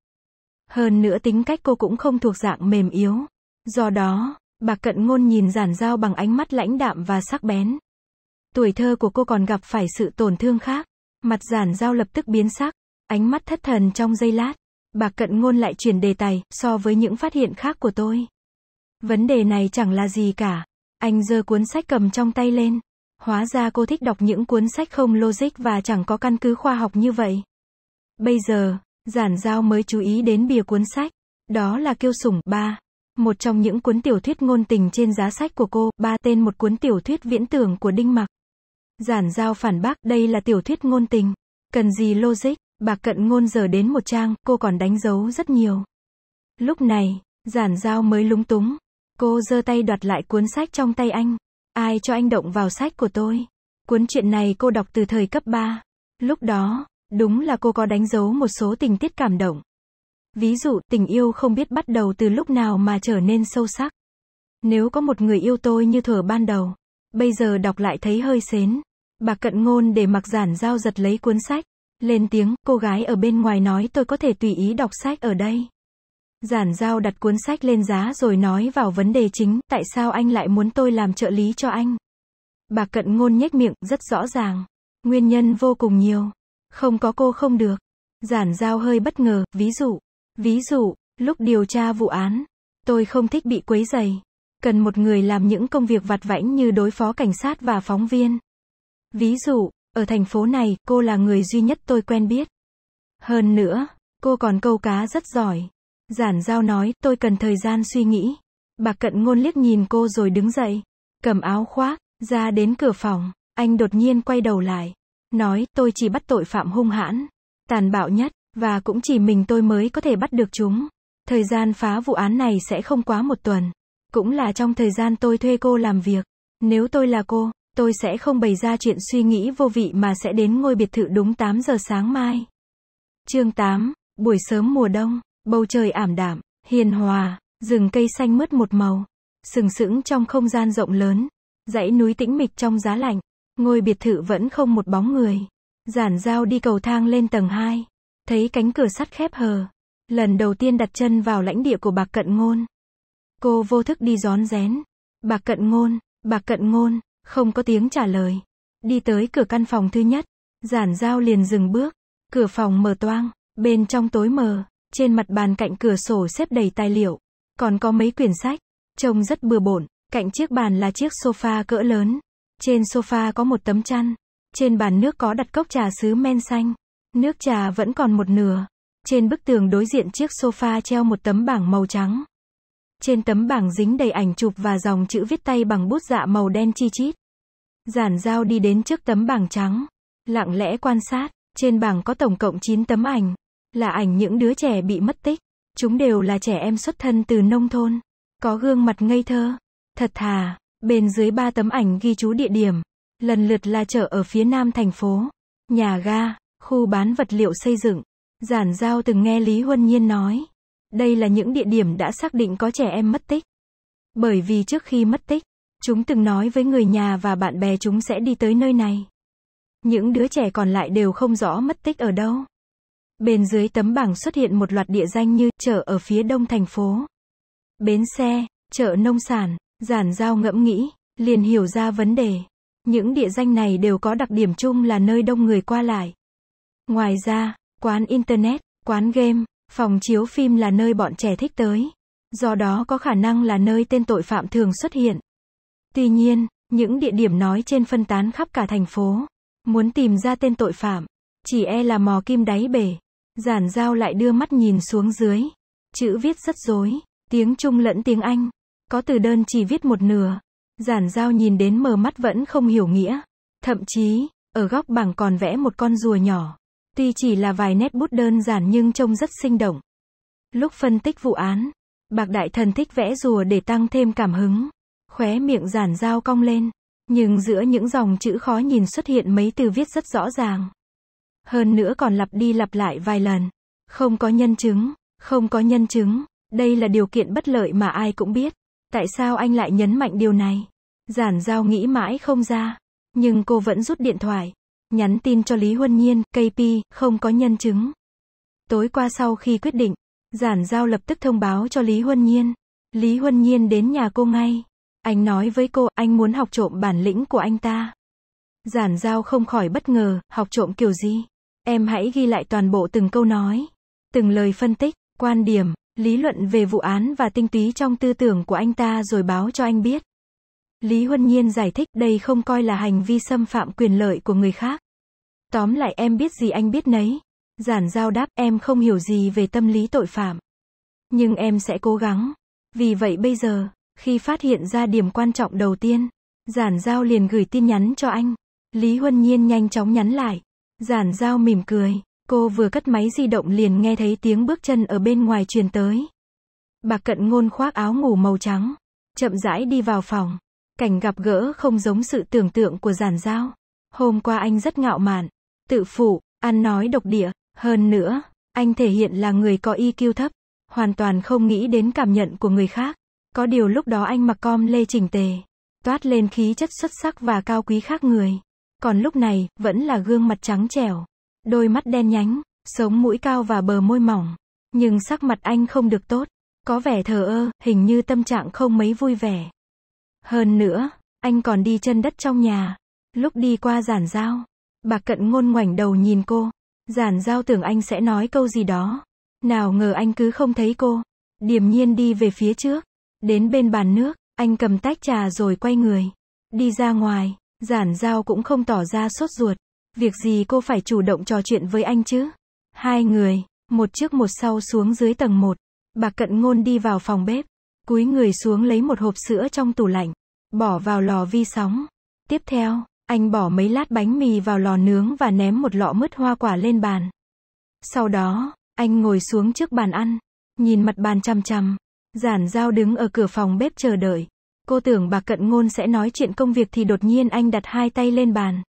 Hơn nữa tính cách cô cũng không thuộc dạng mềm yếu. Do đó, Bà cận ngôn nhìn giản giao bằng ánh mắt lãnh đạm và sắc bén. Tuổi thơ của cô còn gặp phải sự tổn thương khác. Mặt giản giao lập tức biến sắc, ánh mắt thất thần trong giây lát. Bà cận ngôn lại chuyển đề tài, so với những phát hiện khác của tôi. Vấn đề này chẳng là gì cả. Anh giơ cuốn sách cầm trong tay lên. Hóa ra cô thích đọc những cuốn sách không logic và chẳng có căn cứ khoa học như vậy. Bây giờ, giản giao mới chú ý đến bìa cuốn sách. Đó là kiêu sủng ba. Một trong những cuốn tiểu thuyết ngôn tình trên giá sách của cô, ba tên một cuốn tiểu thuyết viễn tưởng của Đinh Mặc. Giản giao phản bác, đây là tiểu thuyết ngôn tình. Cần gì logic, bạc cận ngôn giờ đến một trang, cô còn đánh dấu rất nhiều. Lúc này, giản giao mới lúng túng. Cô giơ tay đoạt lại cuốn sách trong tay anh. Ai cho anh động vào sách của tôi? Cuốn chuyện này cô đọc từ thời cấp 3. Lúc đó, đúng là cô có đánh dấu một số tình tiết cảm động. Ví dụ, tình yêu không biết bắt đầu từ lúc nào mà trở nên sâu sắc. Nếu có một người yêu tôi như thuở ban đầu, bây giờ đọc lại thấy hơi xến. Bà cận ngôn để mặc giản giao giật lấy cuốn sách, Lên tiếng, cô gái ở bên ngoài nói tôi có thể tùy ý đọc sách ở đây. Giản giao đặt cuốn sách lên giá rồi nói vào vấn đề chính, tại sao anh lại muốn tôi làm trợ lý cho anh? Bà cận ngôn nhếch miệng, rất rõ ràng. Nguyên nhân vô cùng nhiều. Không có cô không được. Giản giao hơi bất ngờ, ví dụ. Ví dụ, lúc điều tra vụ án, tôi không thích bị quấy rầy. Cần một người làm những công việc vặt vãnh như đối phó cảnh sát và phóng viên. Ví dụ, ở thành phố này, cô là người duy nhất tôi quen biết. Hơn nữa, cô còn câu cá rất giỏi. Giản giao nói, tôi cần thời gian suy nghĩ. Bà cận ngôn liếc nhìn cô rồi đứng dậy. Cầm áo khoác, ra đến cửa phòng. Anh đột nhiên quay đầu lại. Nói, tôi chỉ bắt tội phạm hung hãn. Tàn bạo nhất, và cũng chỉ mình tôi mới có thể bắt được chúng. Thời gian phá vụ án này sẽ không quá một tuần. Cũng là trong thời gian tôi thuê cô làm việc. Nếu tôi là cô, tôi sẽ không bày ra chuyện suy nghĩ vô vị mà sẽ đến ngôi biệt thự đúng 8 giờ sáng mai. Chương 8, buổi sớm mùa đông, bầu trời ảm đạm, hiền hòa, rừng cây xanh mướt một màu, sừng sững trong không gian rộng lớn, dãy núi tĩnh mịch trong giá lạnh, ngôi biệt thự vẫn không một bóng người. Giản giao đi cầu thang lên tầng 2, thấy cánh cửa sắt khép hờ, lần đầu tiên đặt chân vào lãnh địa của bạc cận ngôn. Cô vô thức đi gión rén. Bạc cận ngôn, bạc cận ngôn, không có tiếng trả lời. Đi tới cửa căn phòng thứ nhất. Giản giao liền dừng bước. Cửa phòng mở toang. Bên trong tối mờ. Trên mặt bàn cạnh cửa sổ xếp đầy tài liệu. Còn có mấy quyển sách. Trông rất bừa bộn. Cạnh chiếc bàn là chiếc sofa cỡ lớn. Trên sofa có một tấm chăn. Trên bàn nước có đặt cốc trà sứ men xanh. Nước trà vẫn còn một nửa. Trên bức tường đối diện chiếc sofa treo một tấm bảng màu trắng. Trên tấm bảng dính đầy ảnh chụp và dòng chữ viết tay bằng bút dạ màu đen chi chít. Giản giao đi đến trước tấm bảng trắng. Lặng lẽ quan sát. Trên bảng có tổng cộng 9 tấm ảnh. Là ảnh những đứa trẻ bị mất tích. Chúng đều là trẻ em xuất thân từ nông thôn. Có gương mặt ngây thơ. Thật thà. Bên dưới ba tấm ảnh ghi chú địa điểm. Lần lượt là chợ ở phía nam thành phố. Nhà ga. Khu bán vật liệu xây dựng. Giản giao từng nghe Lý Huân Nhiên nói. Đây là những địa điểm đã xác định có trẻ em mất tích. Bởi vì trước khi mất tích, chúng từng nói với người nhà và bạn bè chúng sẽ đi tới nơi này. Những đứa trẻ còn lại đều không rõ mất tích ở đâu. Bên dưới tấm bảng xuất hiện một loạt địa danh như chợ ở phía đông thành phố, bến xe, chợ nông sản, giản giao ngẫm nghĩ, liền hiểu ra vấn đề. Những địa danh này đều có đặc điểm chung là nơi đông người qua lại. Ngoài ra, quán internet, quán game, Phòng chiếu phim là nơi bọn trẻ thích tới. Do đó có khả năng là nơi tên tội phạm thường xuất hiện. Tuy nhiên, những địa điểm nói trên phân tán khắp cả thành phố. Muốn tìm ra tên tội phạm, chỉ e là mò kim đáy bể. Giản giao lại đưa mắt nhìn xuống dưới. Chữ viết rất rối, tiếng Trung lẫn tiếng Anh. Có từ đơn chỉ viết một nửa. Giản giao nhìn đến mờ mắt vẫn không hiểu nghĩa. Thậm chí, ở góc bảng còn vẽ một con rùa nhỏ. Tuy chỉ là vài nét bút đơn giản nhưng trông rất sinh động. Lúc phân tích vụ án, Bạc Đại Thần thích vẽ rùa để tăng thêm cảm hứng. Khóe miệng giản dao cong lên. Nhưng giữa những dòng chữ khó nhìn xuất hiện mấy từ viết rất rõ ràng. Hơn nữa còn lặp đi lặp lại vài lần. Không có nhân chứng, không có nhân chứng. Đây là điều kiện bất lợi mà ai cũng biết. Tại sao anh lại nhấn mạnh điều này? Giản giao nghĩ mãi không ra. Nhưng cô vẫn rút điện thoại. Nhắn tin cho Lý Huân Nhiên, KP, không có nhân chứng. Tối qua sau khi quyết định, giản giao lập tức thông báo cho Lý Huân Nhiên. Lý Huân Nhiên đến nhà cô ngay. Anh nói với cô, anh muốn học trộm bản lĩnh của anh ta. Giản giao không khỏi bất ngờ, học trộm kiểu gì? Em hãy ghi lại toàn bộ từng câu nói. Từng lời phân tích, quan điểm, lý luận về vụ án và tinh túy trong tư tưởng của anh ta rồi báo cho anh biết. Lý Huân Nhiên giải thích đây không coi là hành vi xâm phạm quyền lợi của người khác. Tóm lại em biết gì anh biết nấy. Giản giao đáp em không hiểu gì về tâm lý tội phạm. Nhưng em sẽ cố gắng. Vì vậy bây giờ, khi phát hiện ra điểm quan trọng đầu tiên, giản giao liền gửi tin nhắn cho anh. Lý Huân Nhiên nhanh chóng nhắn lại. Giản giao mỉm cười. Cô vừa cất máy di động liền nghe thấy tiếng bước chân ở bên ngoài truyền tới. Bà cận ngôn khoác áo ngủ màu trắng. Chậm rãi đi vào phòng. Cảnh gặp gỡ không giống sự tưởng tượng của giản giao. Hôm qua anh rất ngạo mạn, tự phụ, ăn nói độc địa, hơn nữa, anh thể hiện là người có IQ thấp, hoàn toàn không nghĩ đến cảm nhận của người khác. Có điều lúc đó anh mặc com lê chỉnh tề, toát lên khí chất xuất sắc và cao quý khác người. Còn lúc này, vẫn là gương mặt trắng trẻo, đôi mắt đen nhánh, sống mũi cao và bờ môi mỏng. Nhưng sắc mặt anh không được tốt, có vẻ thờ ơ, hình như tâm trạng không mấy vui vẻ. Hơn nữa, anh còn đi chân đất trong nhà. Lúc đi qua giản giao, bà cận ngôn ngoảnh đầu nhìn cô. Giản giao tưởng anh sẽ nói câu gì đó. Nào ngờ anh cứ không thấy cô. Điềm nhiên đi về phía trước. Đến bên bàn nước, anh cầm tách trà rồi quay người. Đi ra ngoài, giản giao cũng không tỏ ra sốt ruột. Việc gì cô phải chủ động trò chuyện với anh chứ? Hai người, một trước một sau xuống dưới tầng một. Bà cận ngôn đi vào phòng bếp. Cúi người xuống lấy một hộp sữa trong tủ lạnh. Bỏ vào lò vi sóng. Tiếp theo, anh bỏ mấy lát bánh mì vào lò nướng và ném một lọ mứt hoa quả lên bàn. Sau đó, anh ngồi xuống trước bàn ăn. Nhìn mặt bàn chăm chăm. Giản giao đứng ở cửa phòng bếp chờ đợi. Cô tưởng bà cận ngôn sẽ nói chuyện công việc thì đột nhiên anh đặt hai tay lên bàn.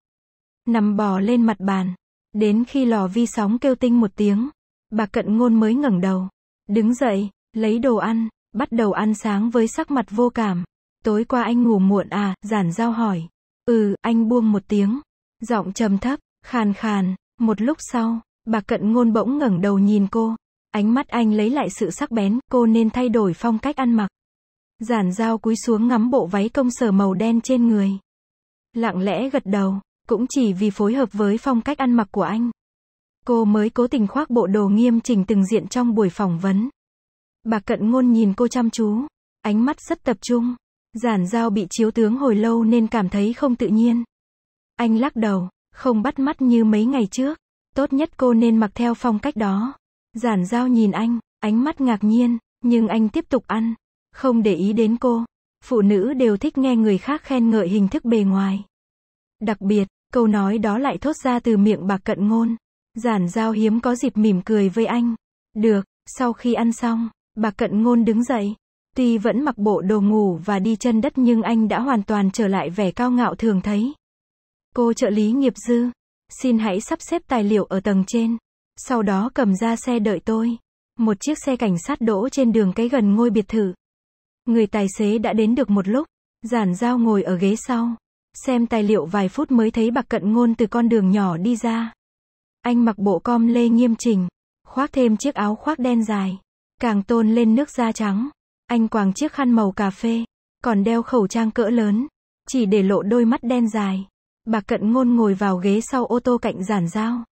Nằm bò lên mặt bàn. Đến khi lò vi sóng kêu tinh một tiếng. Bà cận ngôn mới ngẩng đầu. Đứng dậy, lấy đồ ăn, bắt đầu ăn sáng với sắc mặt vô cảm. Tối qua anh ngủ muộn à, giản giao hỏi. Ừ, anh buông một tiếng. Giọng trầm thấp, khàn khàn. Một lúc sau, bà cận ngôn bỗng ngẩng đầu nhìn cô. Ánh mắt anh lấy lại sự sắc bén, cô nên thay đổi phong cách ăn mặc. Giản dao cúi xuống ngắm bộ váy công sở màu đen trên người. Lặng lẽ gật đầu, cũng chỉ vì phối hợp với phong cách ăn mặc của anh. Cô mới cố tình khoác bộ đồ nghiêm chỉnh từng diện trong buổi phỏng vấn. Bà cận ngôn nhìn cô chăm chú, ánh mắt rất tập trung. Giản giao bị chiếu tướng hồi lâu nên cảm thấy không tự nhiên. Anh lắc đầu, không bắt mắt như mấy ngày trước. Tốt nhất cô nên mặc theo phong cách đó. Giản giao nhìn anh, ánh mắt ngạc nhiên, nhưng anh tiếp tục ăn. Không để ý đến cô. Phụ nữ đều thích nghe người khác khen ngợi hình thức bề ngoài. Đặc biệt, câu nói đó lại thốt ra từ miệng bạc cận ngôn. Giản giao hiếm có dịp mỉm cười với anh. Được, sau khi ăn xong, bạc cận ngôn đứng dậy. Tuy vẫn mặc bộ đồ ngủ và đi chân đất nhưng anh đã hoàn toàn trở lại vẻ cao ngạo thường thấy. Cô trợ lý nghiệp dư, xin hãy sắp xếp tài liệu ở tầng trên. Sau đó cầm ra xe đợi tôi. Một chiếc xe cảnh sát đỗ trên đường cái gần ngôi biệt thự. Người tài xế đã đến được một lúc. Giản giao ngồi ở ghế sau. Xem tài liệu vài phút mới thấy bạc cận ngôn từ con đường nhỏ đi ra. Anh mặc bộ com lê nghiêm chỉnh. Khoác thêm chiếc áo khoác đen dài. Càng tôn lên nước da trắng. Anh quàng chiếc khăn màu cà phê, còn đeo khẩu trang cỡ lớn, chỉ để lộ đôi mắt đen dài. Bà cận ngôn ngồi vào ghế sau ô tô cạnh giản giao.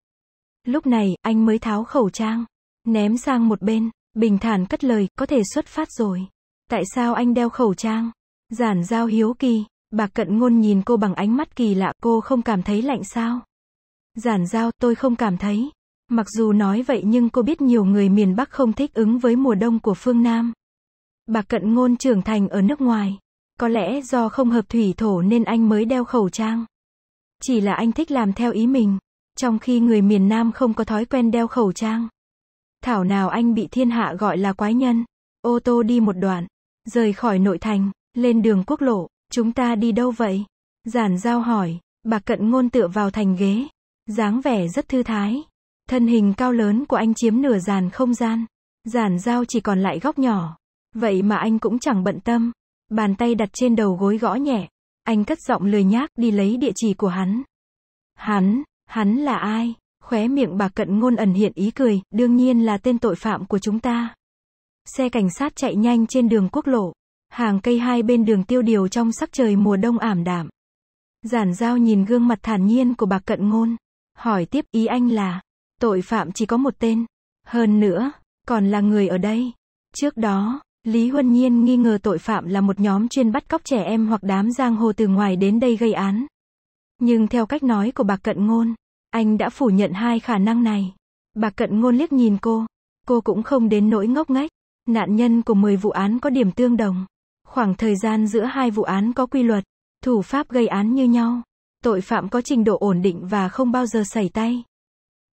Lúc này, anh mới tháo khẩu trang, ném sang một bên, bình thản cất lời, có thể xuất phát rồi. Tại sao anh đeo khẩu trang? Giản giao hiếu kỳ, bà cận ngôn nhìn cô bằng ánh mắt kỳ lạ, cô không cảm thấy lạnh sao? Giản giao, tôi không cảm thấy. Mặc dù nói vậy nhưng cô biết nhiều người miền Bắc không thích ứng với mùa đông của phương Nam. Bà cận ngôn trưởng thành ở nước ngoài. Có lẽ do không hợp thủy thổ nên anh mới đeo khẩu trang. Chỉ là anh thích làm theo ý mình. Trong khi người miền Nam không có thói quen đeo khẩu trang. Thảo nào anh bị thiên hạ gọi là quái nhân. Ô tô đi một đoạn. Rời khỏi nội thành. Lên đường quốc lộ. Chúng ta đi đâu vậy? Giản giao hỏi. Bà cận ngôn tựa vào thành ghế. dáng vẻ rất thư thái. Thân hình cao lớn của anh chiếm nửa dàn không gian. Giản giao chỉ còn lại góc nhỏ. Vậy mà anh cũng chẳng bận tâm. Bàn tay đặt trên đầu gối gõ nhẹ. Anh cất giọng lười nhác đi lấy địa chỉ của hắn. Hắn, hắn là ai? Khóe miệng bà cận ngôn ẩn hiện ý cười, đương nhiên là tên tội phạm của chúng ta. Xe cảnh sát chạy nhanh trên đường quốc lộ. Hàng cây hai bên đường tiêu điều trong sắc trời mùa đông ảm đạm. Giản giao nhìn gương mặt thản nhiên của bà cận ngôn. Hỏi tiếp ý anh là, tội phạm chỉ có một tên. Hơn nữa, còn là người ở đây. Trước đó, Lý Huân Nhiên nghi ngờ tội phạm là một nhóm chuyên bắt cóc trẻ em hoặc đám giang hồ từ ngoài đến đây gây án. Nhưng theo cách nói của bà Cận Ngôn, anh đã phủ nhận hai khả năng này. Bà Cận Ngôn liếc nhìn cô. Cô cũng không đến nỗi ngốc nghếch. Nạn nhân của 10 vụ án có điểm tương đồng. Khoảng thời gian giữa hai vụ án có quy luật. Thủ pháp gây án như nhau. Tội phạm có trình độ ổn định và không bao giờ xảy tay.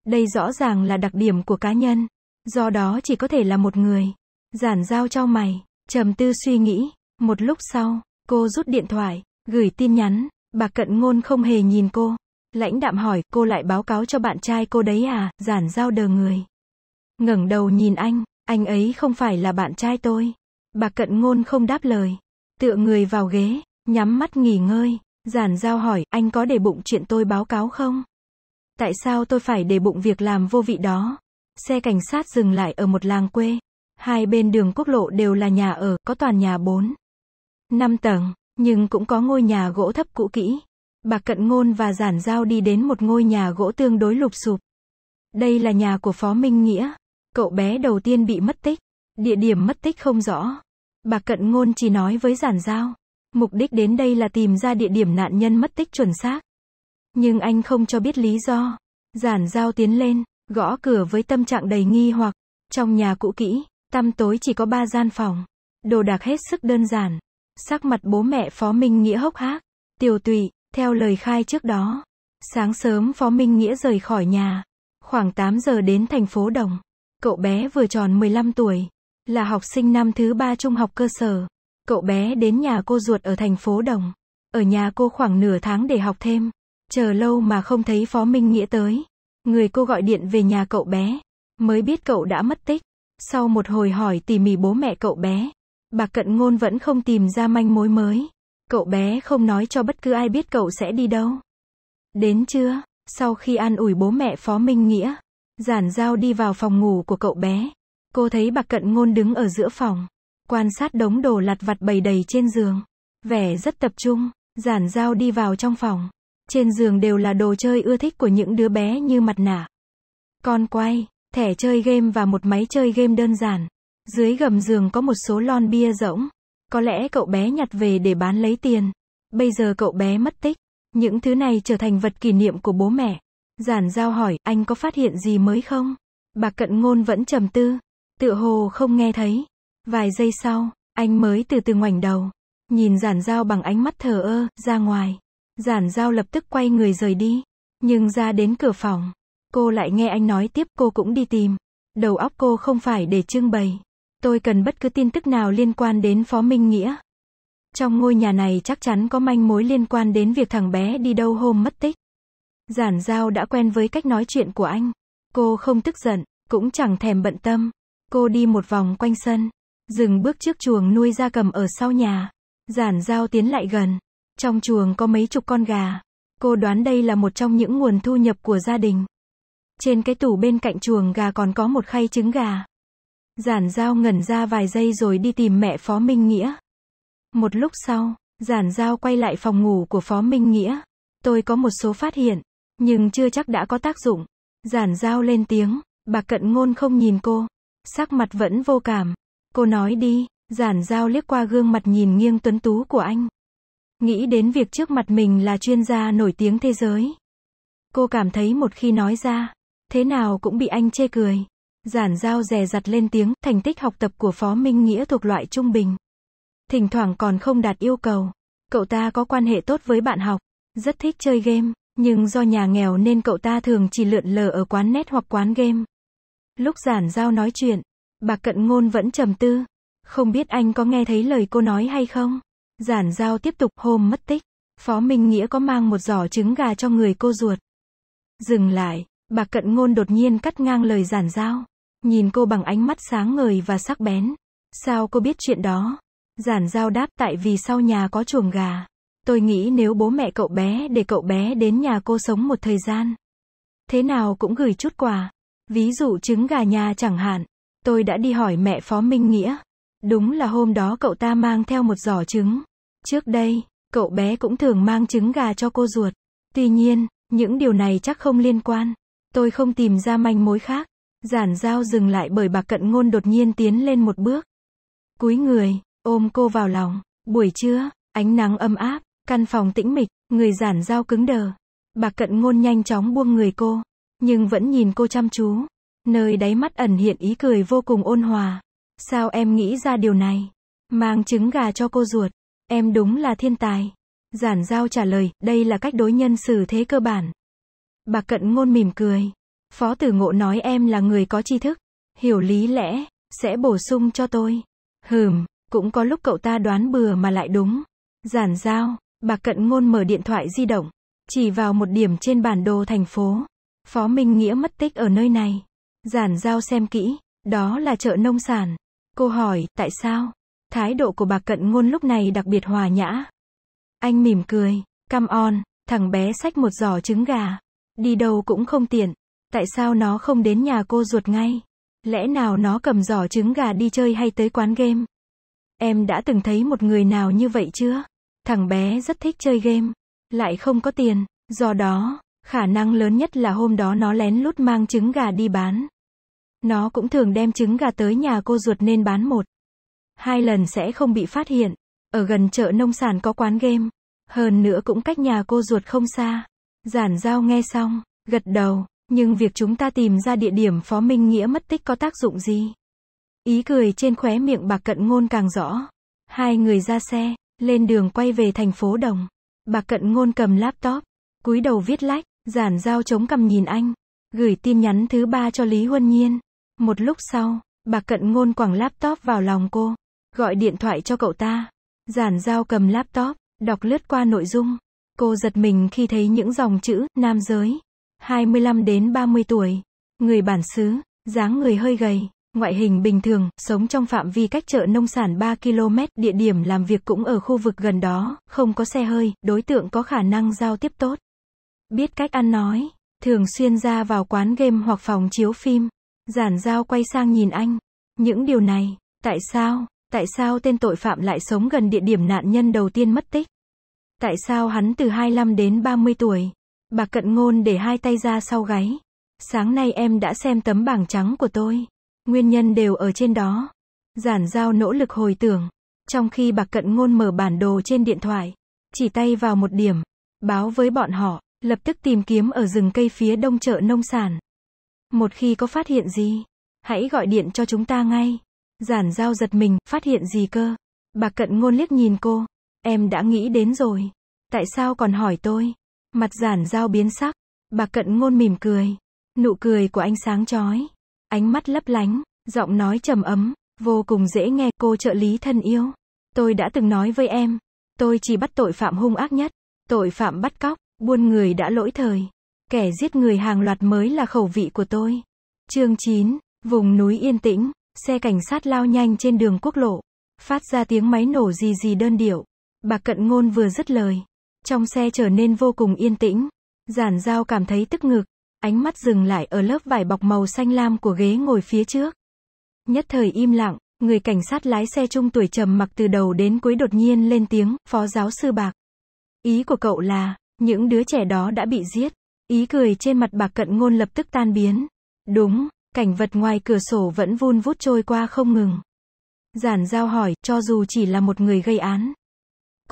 Đây rõ ràng là đặc điểm của cá nhân. Do đó chỉ có thể là một người. Giản giao cho mày, trầm tư suy nghĩ, một lúc sau, cô rút điện thoại, gửi tin nhắn, bà cận ngôn không hề nhìn cô. Lãnh đạm hỏi, cô lại báo cáo cho bạn trai cô đấy à, giản giao đờ người. ngẩng đầu nhìn anh, anh ấy không phải là bạn trai tôi. Bà cận ngôn không đáp lời. Tựa người vào ghế, nhắm mắt nghỉ ngơi. Giản giao hỏi, anh có để bụng chuyện tôi báo cáo không? Tại sao tôi phải để bụng việc làm vô vị đó? Xe cảnh sát dừng lại ở một làng quê. Hai bên đường quốc lộ đều là nhà ở, có toàn nhà 4, 5 tầng, nhưng cũng có ngôi nhà gỗ thấp cũ kỹ. Bạc Cận Ngôn và Giản Giao đi đến một ngôi nhà gỗ tương đối lụp sụp. Đây là nhà của Phó Minh Nghĩa. Cậu bé đầu tiên bị mất tích. Địa điểm mất tích không rõ. Bạc Cận Ngôn chỉ nói với Giản Giao. Mục đích đến đây là tìm ra địa điểm nạn nhân mất tích chuẩn xác. Nhưng anh không cho biết lý do. Giản Giao tiến lên, gõ cửa với tâm trạng đầy nghi hoặc. Trong nhà cũ kỹ, tăm tối chỉ có ba gian phòng. Đồ đạc hết sức đơn giản. Sắc mặt bố mẹ Phó Minh Nghĩa hốc hác. Tiểu tụy, theo lời khai trước đó. Sáng sớm Phó Minh Nghĩa rời khỏi nhà. Khoảng 8 giờ đến thành phố Đồng. Cậu bé vừa tròn 15 tuổi. Là học sinh năm thứ ba trung học cơ sở. Cậu bé đến nhà cô ruột ở thành phố Đồng. Ở nhà cô khoảng nửa tháng để học thêm. Chờ lâu mà không thấy Phó Minh Nghĩa tới. Người cô gọi điện về nhà cậu bé. Mới biết cậu đã mất tích. Sau một hồi hỏi tỉ mỉ bố mẹ cậu bé. Bà Cận Ngôn vẫn không tìm ra manh mối mới. Cậu bé không nói cho bất cứ ai biết cậu sẽ đi đâu. Đến chưa? sau khi an ủi bố mẹ Phó Minh Nghĩa, Giản Giao đi vào phòng ngủ của cậu bé. Cô thấy bà Cận Ngôn đứng ở giữa phòng, quan sát đống đồ lặt vặt bầy đầy trên giường. Vẻ rất tập trung, Giản Giao đi vào trong phòng. Trên giường đều là đồ chơi ưa thích của những đứa bé như mặt nạ, con quay, thẻ chơi game và một máy chơi game đơn giản. Dưới gầm giường có một số lon bia rỗng. Có lẽ cậu bé nhặt về để bán lấy tiền. Bây giờ cậu bé mất tích. Những thứ này trở thành vật kỷ niệm của bố mẹ. Giản giao hỏi, anh có phát hiện gì mới không? Bà cận ngôn vẫn trầm tư. Tựa hồ không nghe thấy. Vài giây sau, anh mới từ từ ngoảnh đầu. Nhìn giản giao bằng ánh mắt thờ ơ, ra ngoài. Giản giao lập tức quay người rời đi. Nhưng ra đến cửa phòng. Cô lại nghe anh nói tiếp cô cũng đi tìm. Đầu óc cô không phải để trưng bày. Tôi cần bất cứ tin tức nào liên quan đến Phó Minh Nghĩa. Trong ngôi nhà này chắc chắn có manh mối liên quan đến việc thằng bé đi đâu hôm mất tích. Giản giao đã quen với cách nói chuyện của anh. Cô không tức giận, cũng chẳng thèm bận tâm. Cô đi một vòng quanh sân, dừng bước trước chuồng nuôi gia cầm ở sau nhà. Giản giao tiến lại gần. Trong chuồng có mấy chục con gà. Cô đoán đây là một trong những nguồn thu nhập của gia đình. Trên cái tủ bên cạnh chuồng gà còn có một khay trứng gà. Giản giao ngẩn ra vài giây rồi đi tìm mẹ Phó Minh Nghĩa. Một lúc sau, giản giao quay lại phòng ngủ của Phó Minh Nghĩa. Tôi có một số phát hiện, nhưng chưa chắc đã có tác dụng. Giản giao lên tiếng, bà cận ngôn không nhìn cô. Sắc mặt vẫn vô cảm. Cô nói đi, giản giao liếc qua gương mặt nhìn nghiêng tuấn tú của anh. Nghĩ đến việc trước mặt mình là chuyên gia nổi tiếng thế giới. Cô cảm thấy một khi nói ra, thế nào cũng bị anh chê cười. Giản giao rè rặt lên tiếng, thành tích học tập của Phó Minh Nghĩa thuộc loại trung bình. Thỉnh thoảng còn không đạt yêu cầu. Cậu ta có quan hệ tốt với bạn học, rất thích chơi game, nhưng do nhà nghèo nên cậu ta thường chỉ lượn lờ ở quán net hoặc quán game. Lúc giản giao nói chuyện, bà cận ngôn vẫn trầm tư. Không biết anh có nghe thấy lời cô nói hay không? Giản giao tiếp tục, hôm mất tích. Phó Minh Nghĩa có mang một giỏ trứng gà cho người cô ruột. Dừng lại, bà cận ngôn đột nhiên cắt ngang lời giản giao. Nhìn cô bằng ánh mắt sáng ngời và sắc bén. Sao cô biết chuyện đó? Giản giao đáp tại vì sau nhà có chuồng gà. Tôi nghĩ nếu bố mẹ cậu bé để cậu bé đến nhà cô sống một thời gian. Thế nào cũng gửi chút quà. Ví dụ trứng gà nhà chẳng hạn. Tôi đã đi hỏi mẹ Phó Minh Nghĩa. Đúng là hôm đó cậu ta mang theo một giỏ trứng. Trước đây, cậu bé cũng thường mang trứng gà cho cô ruột. Tuy nhiên, những điều này chắc không liên quan. Tôi không tìm ra manh mối khác. Giản giao dừng lại bởi bà cận ngôn đột nhiên tiến lên một bước. Cúi người, ôm cô vào lòng. Buổi trưa, ánh nắng âm áp, căn phòng tĩnh mịch, người giản giao cứng đờ. Bà cận ngôn nhanh chóng buông người cô, nhưng vẫn nhìn cô chăm chú. Nơi đáy mắt ẩn hiện ý cười vô cùng ôn hòa. Sao em nghĩ ra điều này? Mang trứng gà cho cô ruột. Em đúng là thiên tài. Giản giao trả lời, đây là cách đối nhân xử thế cơ bản. Bà cận ngôn mỉm cười. Phó tử ngộ nói em là người có tri thức, hiểu lý lẽ, sẽ bổ sung cho tôi. Hừm, cũng có lúc cậu ta đoán bừa mà lại đúng. Giản giao, bà cận ngôn mở điện thoại di động, chỉ vào một điểm trên bản đồ thành phố. Phó Minh Nghĩa mất tích ở nơi này. Giản giao xem kỹ, đó là chợ nông sản. Cô hỏi, tại sao? Thái độ của bà cận ngôn lúc này đặc biệt hòa nhã. Anh mỉm cười, cam on, thằng bé xách một giỏ trứng gà. Đi đâu cũng không tiện. Tại sao nó không đến nhà cô ruột ngay? Lẽ nào nó cầm giỏ trứng gà đi chơi hay tới quán game? Em đã từng thấy một người nào như vậy chưa? Thằng bé rất thích chơi game, lại không có tiền, do đó, khả năng lớn nhất là hôm đó nó lén lút mang trứng gà đi bán. Nó cũng thường đem trứng gà tới nhà cô ruột nên bán một. Hai lần sẽ không bị phát hiện. Ở gần chợ nông sản có quán game. Hơn nữa cũng cách nhà cô ruột không xa. Giản giao nghe xong, gật đầu. Nhưng việc chúng ta tìm ra địa điểm Phó Minh Nghĩa mất tích có tác dụng gì? Ý cười trên khóe miệng bạc cận ngôn càng rõ. Hai người ra xe, lên đường quay về thành phố Đồng. Bạc cận ngôn cầm laptop, cúi đầu viết lách, giản giao chống cầm nhìn anh. Gửi tin nhắn thứ ba cho Lý Huân Nhiên. Một lúc sau, bạc cận ngôn quẳng laptop vào lòng cô. Gọi điện thoại cho cậu ta. Giản giao cầm laptop, đọc lướt qua nội dung. Cô giật mình khi thấy những dòng chữ, nam giới. 25 đến 30 tuổi. Người bản xứ, dáng người hơi gầy, ngoại hình bình thường, sống trong phạm vi cách chợ nông sản 3 km, địa điểm làm việc cũng ở khu vực gần đó, không có xe hơi, đối tượng có khả năng giao tiếp tốt. Biết cách ăn nói, thường xuyên ra vào quán game hoặc phòng chiếu phim. Giản giao quay sang nhìn anh. Những điều này, tại sao, tại sao tên tội phạm lại sống gần địa điểm nạn nhân đầu tiên mất tích? Tại sao hắn từ 25 đến 30 tuổi? Bà cận ngôn để hai tay ra sau gáy. Sáng nay em đã xem tấm bảng trắng của tôi. Nguyên nhân đều ở trên đó. Giản giao nỗ lực hồi tưởng. Trong khi bà cận ngôn mở bản đồ trên điện thoại. Chỉ tay vào một điểm. Báo với bọn họ. Lập tức tìm kiếm ở rừng cây phía đông chợ nông sản. Một khi có phát hiện gì, hãy gọi điện cho chúng ta ngay. Giản giao giật mình, phát hiện gì cơ? Bà cận ngôn liếc nhìn cô. Em đã nghĩ đến rồi. Tại sao còn hỏi tôi? Mặt giản giao biến sắc. Bà cận ngôn mỉm cười. Nụ cười của anh sáng chói. Ánh mắt lấp lánh, giọng nói trầm ấm, vô cùng dễ nghe, cô trợ lý thân yêu. Tôi đã từng nói với em, tôi chỉ bắt tội phạm hung ác nhất, tội phạm bắt cóc, buôn người đã lỗi thời. Kẻ giết người hàng loạt mới là khẩu vị của tôi. Chương 9, vùng núi yên tĩnh, xe cảnh sát lao nhanh trên đường quốc lộ, phát ra tiếng máy nổ gì gì đơn điệu. Bà cận ngôn vừa dứt lời, trong xe trở nên vô cùng yên tĩnh. Giản giao cảm thấy tức ngực, ánh mắt dừng lại ở lớp vải bọc màu xanh lam của ghế ngồi phía trước. Nhất thời im lặng, người cảnh sát lái xe trung tuổi trầm mặc từ đầu đến cuối đột nhiên lên tiếng, phó giáo sư bạc. Ý của cậu là, những đứa trẻ đó đã bị giết. Ý cười trên mặt bạc cận ngôn lập tức tan biến. Đúng, cảnh vật ngoài cửa sổ vẫn vun vút trôi qua không ngừng. Giản giao hỏi, cho dù chỉ là một người gây án,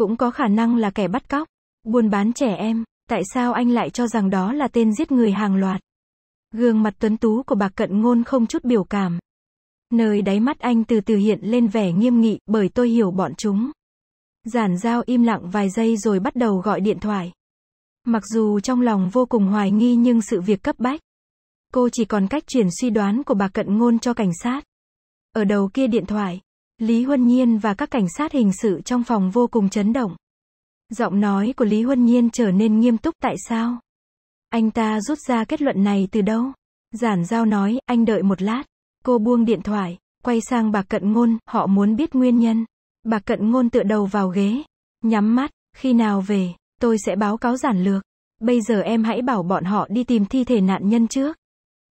cũng có khả năng là kẻ bắt cóc, buôn bán trẻ em, tại sao anh lại cho rằng đó là tên giết người hàng loạt? Gương mặt tuấn tú của bà cận ngôn không chút biểu cảm. Nơi đáy mắt anh từ từ hiện lên vẻ nghiêm nghị, bởi tôi hiểu bọn chúng. Giản giao im lặng vài giây rồi bắt đầu gọi điện thoại. Mặc dù trong lòng vô cùng hoài nghi nhưng sự việc cấp bách. Cô chỉ còn cách chuyển suy đoán của bà cận ngôn cho cảnh sát. Ở đầu kia điện thoại, Lý Huân Nhiên và các cảnh sát hình sự trong phòng vô cùng chấn động. Giọng nói của Lý Huân Nhiên trở nên nghiêm túc tại sao? Anh ta rút ra kết luận này từ đâu? Giản giao nói, anh đợi một lát. Cô buông điện thoại, quay sang bà cận ngôn, họ muốn biết nguyên nhân. Bà cận ngôn tựa đầu vào ghế, nhắm mắt, khi nào về, tôi sẽ báo cáo giản lược. Bây giờ em hãy bảo bọn họ đi tìm thi thể nạn nhân trước.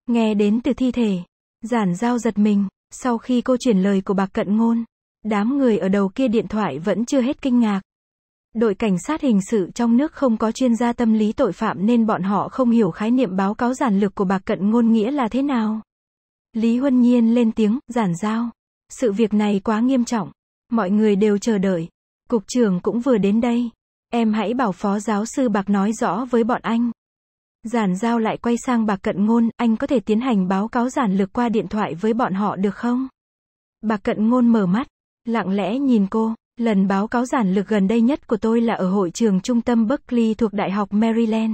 Nghe đến từ thi thể, giản giao giật mình, sau khi cô chuyển lời của bà cận ngôn, đám người ở đầu kia điện thoại vẫn chưa hết kinh ngạc. Đội cảnh sát hình sự trong nước không có chuyên gia tâm lý tội phạm nên bọn họ không hiểu khái niệm báo cáo giản lược của bà cận ngôn nghĩa là thế nào. Lý Huân Nhiên lên tiếng, giản giao. Sự việc này quá nghiêm trọng. Mọi người đều chờ đợi. Cục trưởng cũng vừa đến đây. Em hãy bảo phó giáo sư Bạc nói rõ với bọn anh. Giản giao lại quay sang Bạc Cận Ngôn, anh có thể tiến hành báo cáo giản lược qua điện thoại với bọn họ được không? Bạc Cận Ngôn mở mắt, lặng lẽ nhìn cô, lần báo cáo giản lược gần đây nhất của tôi là ở hội trường trung tâm Berkeley thuộc Đại học Maryland.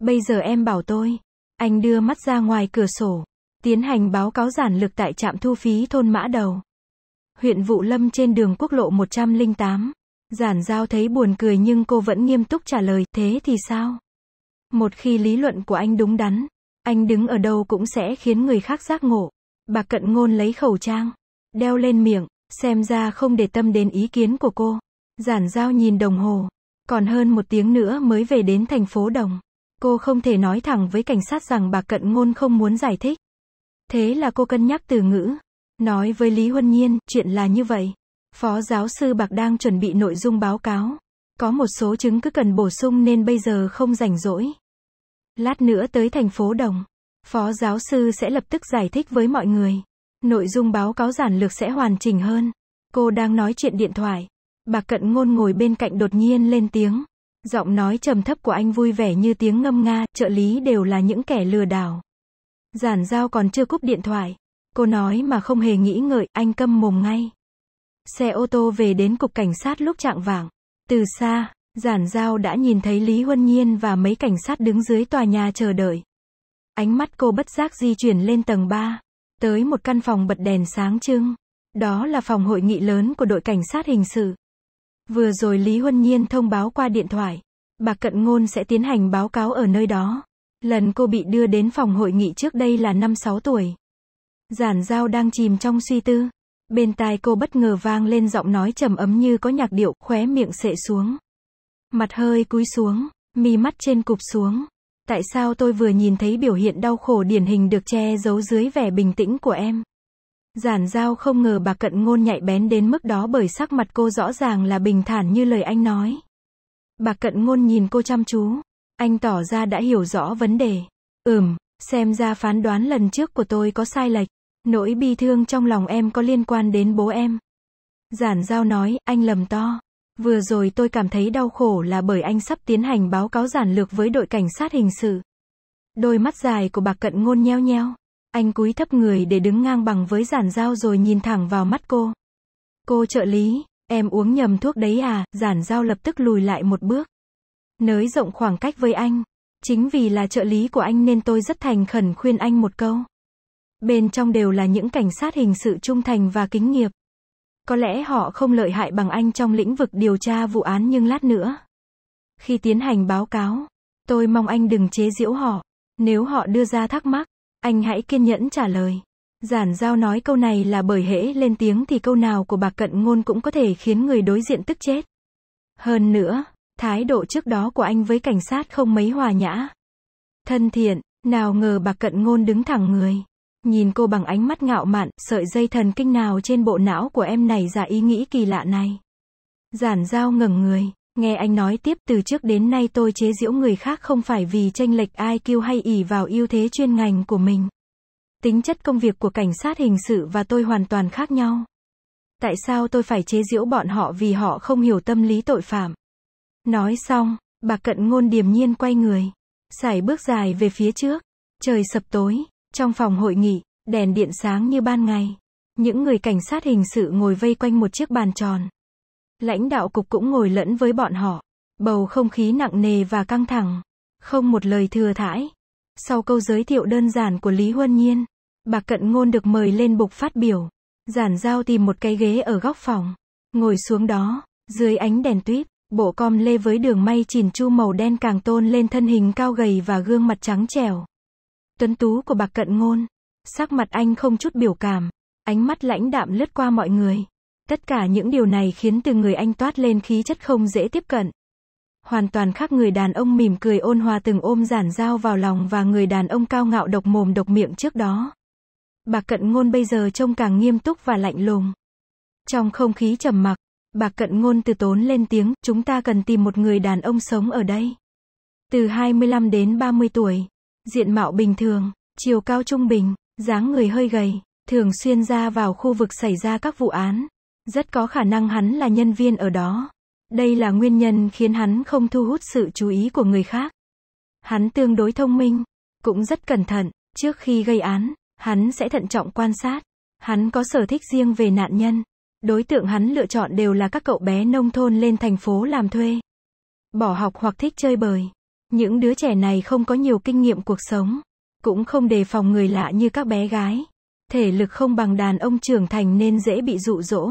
Bây giờ em bảo tôi, anh đưa mắt ra ngoài cửa sổ, tiến hành báo cáo giản lược tại trạm thu phí thôn Mã Đầu. Huyện Vụ Lâm trên đường quốc lộ 108. Giản giao thấy buồn cười nhưng cô vẫn nghiêm túc trả lời, thế thì sao? Một khi lý luận của anh đúng đắn, anh đứng ở đâu cũng sẽ khiến người khác giác ngộ. Bà cận ngôn lấy khẩu trang, đeo lên miệng, xem ra không để tâm đến ý kiến của cô. Giản giao nhìn đồng hồ, còn hơn một tiếng nữa mới về đến thành phố Đồng. Cô không thể nói thẳng với cảnh sát rằng bà cận ngôn không muốn giải thích. Thế là cô cân nhắc từ ngữ. Nói với Lý Huân Nhiên, chuyện là như vậy. Phó giáo sư Bạc đang chuẩn bị nội dung báo cáo. Có một số chứng cứ cần bổ sung nên bây giờ không rảnh rỗi. Lát nữa tới thành phố Đồng. Phó giáo sư sẽ lập tức giải thích với mọi người. Nội dung báo cáo giản lược sẽ hoàn chỉnh hơn. Cô đang nói chuyện điện thoại. Bà cận ngôn ngồi bên cạnh đột nhiên lên tiếng. Giọng nói trầm thấp của anh vui vẻ như tiếng ngâm nga, trợ lý đều là những kẻ lừa đảo. Giản giao còn chưa cúp điện thoại. Cô nói mà không hề nghĩ ngợi, anh câm mồm ngay. Xe ô tô về đến cục cảnh sát lúc trạng vạng. Từ xa, giản giao đã nhìn thấy Lý Huân Nhiên và mấy cảnh sát đứng dưới tòa nhà chờ đợi. Ánh mắt cô bất giác di chuyển lên tầng 3, tới một căn phòng bật đèn sáng trưng. Đó là phòng hội nghị lớn của đội cảnh sát hình sự. Vừa rồi Lý Huân Nhiên thông báo qua điện thoại, bà Cận Ngôn sẽ tiến hành báo cáo ở nơi đó. Lần cô bị đưa đến phòng hội nghị trước đây là năm 6 tuổi. Giản Giao đang chìm trong suy tư. Bên tai cô bất ngờ vang lên giọng nói trầm ấm như có nhạc điệu, khóe miệng sệ xuống. Mặt hơi cúi xuống, mi mắt trên cụp xuống. Tại sao tôi vừa nhìn thấy biểu hiện đau khổ điển hình được che giấu dưới vẻ bình tĩnh của em? Giản giao không ngờ bà cận ngôn nhạy bén đến mức đó bởi sắc mặt cô rõ ràng là bình thản như lời anh nói. Bà cận ngôn nhìn cô chăm chú. Anh tỏ ra đã hiểu rõ vấn đề. Ừm, xem ra phán đoán lần trước của tôi có sai lệch. Nỗi bi thương trong lòng em có liên quan đến bố em. Giản giao nói, anh lầm to. Vừa rồi tôi cảm thấy đau khổ là bởi anh sắp tiến hành báo cáo giản lược với đội cảnh sát hình sự. Đôi mắt dài của bà cận ngôn nheo nheo. Anh cúi thấp người để đứng ngang bằng với giản giao rồi nhìn thẳng vào mắt cô. Cô trợ lý, em uống nhầm thuốc đấy à, giản giao lập tức lùi lại một bước. Nới rộng khoảng cách với anh. Chính vì là trợ lý của anh nên tôi rất thành khẩn khuyên anh một câu. Bên trong đều là những cảnh sát hình sự trung thành và kính nghiệp. Có lẽ họ không lợi hại bằng anh trong lĩnh vực điều tra vụ án nhưng lát nữa. Khi tiến hành báo cáo, tôi mong anh đừng chế giễu họ. Nếu họ đưa ra thắc mắc, anh hãy kiên nhẫn trả lời. Giản giao nói câu này là bởi hễ lên tiếng thì câu nào của bà cận ngôn cũng có thể khiến người đối diện tức chết. Hơn nữa, thái độ trước đó của anh với cảnh sát không mấy hòa nhã. Thân thiện, nào ngờ bà cận ngôn đứng thẳng người. Nhìn cô bằng ánh mắt ngạo mạn, sợi dây thần kinh nào trên bộ não của em này ra ý nghĩ kỳ lạ này. Giản giao ngẩng người, nghe anh nói tiếp từ trước đến nay tôi chế giễu người khác không phải vì tranh lệch IQ hay ỉ vào ưu thế chuyên ngành của mình. Tính chất công việc của cảnh sát hình sự và tôi hoàn toàn khác nhau. Tại sao tôi phải chế giễu bọn họ vì họ không hiểu tâm lý tội phạm? Nói xong, bà cận ngôn điềm nhiên quay người. Sải bước dài về phía trước. Trời sập tối, trong phòng hội nghị, đèn điện sáng như ban ngày. Những người cảnh sát hình sự ngồi vây quanh một chiếc bàn tròn. Lãnh đạo cục cũng ngồi lẫn với bọn họ. Bầu không khí nặng nề và căng thẳng. Không một lời thừa thãi. Sau câu giới thiệu đơn giản của Lý Huân Nhiên, bà Cận Ngôn được mời lên bục phát biểu. Giản giao tìm một cái ghế ở góc phòng. Ngồi xuống đó, dưới ánh đèn tuyết, bộ com lê với đường may chỉn chu màu đen càng tôn lên thân hình cao gầy và gương mặt trắng trẻo tuấn tú của bạc cận ngôn. Sắc mặt anh không chút biểu cảm, ánh mắt lãnh đạm lướt qua mọi người. Tất cả những điều này khiến từ người anh toát lên khí chất không dễ tiếp cận. Hoàn toàn khác người đàn ông mỉm cười ôn hòa từng ôm giản dao vào lòng và người đàn ông cao ngạo độc mồm độc miệng trước đó. Bạc cận ngôn bây giờ trông càng nghiêm túc và lạnh lùng. Trong không khí trầm mặc, bạc cận ngôn từ tốn lên tiếng, chúng ta cần tìm một người đàn ông sống ở đây. Từ 25 đến 30 tuổi. Diện mạo bình thường, chiều cao trung bình, dáng người hơi gầy, thường xuyên ra vào khu vực xảy ra các vụ án. Rất có khả năng hắn là nhân viên ở đó. Đây là nguyên nhân khiến hắn không thu hút sự chú ý của người khác. Hắn tương đối thông minh, cũng rất cẩn thận, trước khi gây án, hắn sẽ thận trọng quan sát. Hắn có sở thích riêng về nạn nhân. Đối tượng hắn lựa chọn đều là các cậu bé nông thôn lên thành phố làm thuê. Bỏ học hoặc thích chơi bời. Những đứa trẻ này không có nhiều kinh nghiệm cuộc sống, cũng không đề phòng người lạ như các bé gái. Thể lực không bằng đàn ông trưởng thành nên dễ bị dụ dỗ.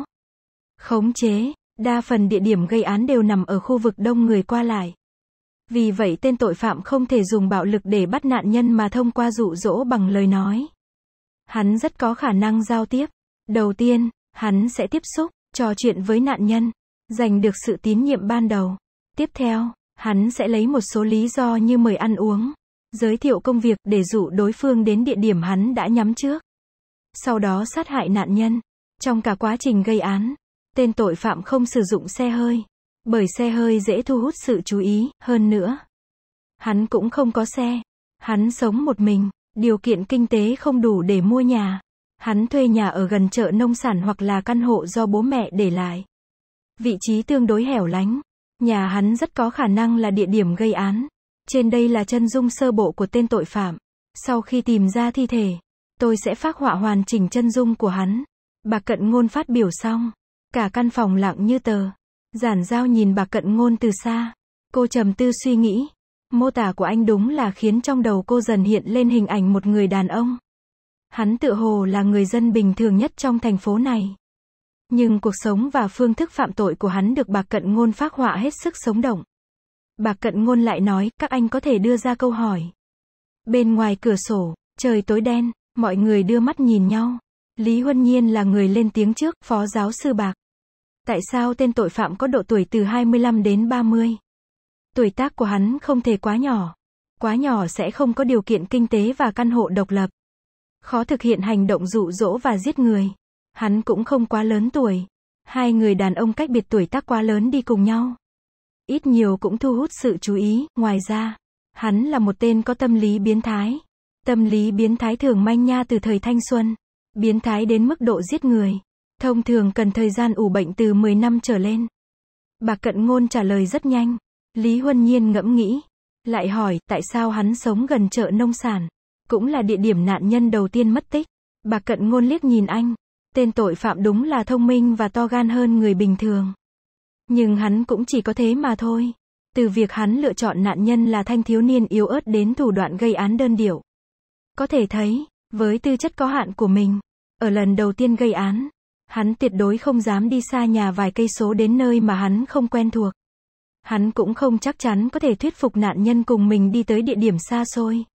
Khống chế, đa phần địa điểm gây án đều nằm ở khu vực đông người qua lại. Vì vậy tên tội phạm không thể dùng bạo lực để bắt nạn nhân mà thông qua dụ dỗ bằng lời nói. Hắn rất có khả năng giao tiếp. Đầu tiên, hắn sẽ tiếp xúc, trò chuyện với nạn nhân, giành được sự tín nhiệm ban đầu. Tiếp theo, Hắn sẽ lấy một số lý do như mời ăn uống, giới thiệu công việc để dụ đối phương đến địa điểm hắn đã nhắm trước. Sau đó sát hại nạn nhân. Trong cả quá trình gây án, tên tội phạm không sử dụng xe hơi, bởi xe hơi dễ thu hút sự chú ý, hơn nữa. Hắn cũng không có xe. Hắn sống một mình, điều kiện kinh tế không đủ để mua nhà. Hắn thuê nhà ở gần chợ nông sản hoặc là căn hộ do bố mẹ để lại. Vị trí tương đối hẻo lánh. Nhà hắn rất có khả năng là địa điểm gây án. Trên đây là chân dung sơ bộ của tên tội phạm. Sau khi tìm ra thi thể, tôi sẽ phát họa hoàn chỉnh chân dung của hắn. Bà cận ngôn phát biểu xong. Cả căn phòng lặng như tờ. Giản giao nhìn bà cận ngôn từ xa. Cô trầm tư suy nghĩ. Mô tả của anh đúng là khiến trong đầu cô dần hiện lên hình ảnh một người đàn ông. Hắn tự hồ là người dân bình thường nhất trong thành phố này. Nhưng cuộc sống và phương thức phạm tội của hắn được bà Cận Ngôn phác họa hết sức sống động. Bà Cận Ngôn lại nói, các anh có thể đưa ra câu hỏi. Bên ngoài cửa sổ, trời tối đen, mọi người đưa mắt nhìn nhau. Lý Huân Nhiên là người lên tiếng trước, phó giáo sư Bạc. Tại sao tên tội phạm có độ tuổi từ 25 đến 30? Tuổi tác của hắn không thể quá nhỏ. Quá nhỏ sẽ không có điều kiện kinh tế và căn hộ độc lập. Khó thực hiện hành động dụ dỗ và giết người. Hắn cũng không quá lớn tuổi. Hai người đàn ông cách biệt tuổi tác quá lớn đi cùng nhau. Ít nhiều cũng thu hút sự chú ý, ngoài ra, hắn là một tên có tâm lý biến thái. Tâm lý biến thái thường manh nha từ thời thanh xuân. Biến thái đến mức độ giết người. Thông thường cần thời gian ủ bệnh từ 10 năm trở lên. Bà Cận Ngôn trả lời rất nhanh. Lý Huân Nhiên ngẫm nghĩ. Lại hỏi, tại sao hắn sống gần chợ nông sản? Cũng là địa điểm nạn nhân đầu tiên mất tích. Bà Cận Ngôn liếc nhìn anh. Tên tội phạm đúng là thông minh và to gan hơn người bình thường. Nhưng hắn cũng chỉ có thế mà thôi. Từ việc hắn lựa chọn nạn nhân là thanh thiếu niên yếu ớt đến thủ đoạn gây án đơn điệu. Có thể thấy, với tư chất có hạn của mình, ở lần đầu tiên gây án, hắn tuyệt đối không dám đi xa nhà vài cây số đến nơi mà hắn không quen thuộc. Hắn cũng không chắc chắn có thể thuyết phục nạn nhân cùng mình đi tới địa điểm xa xôi.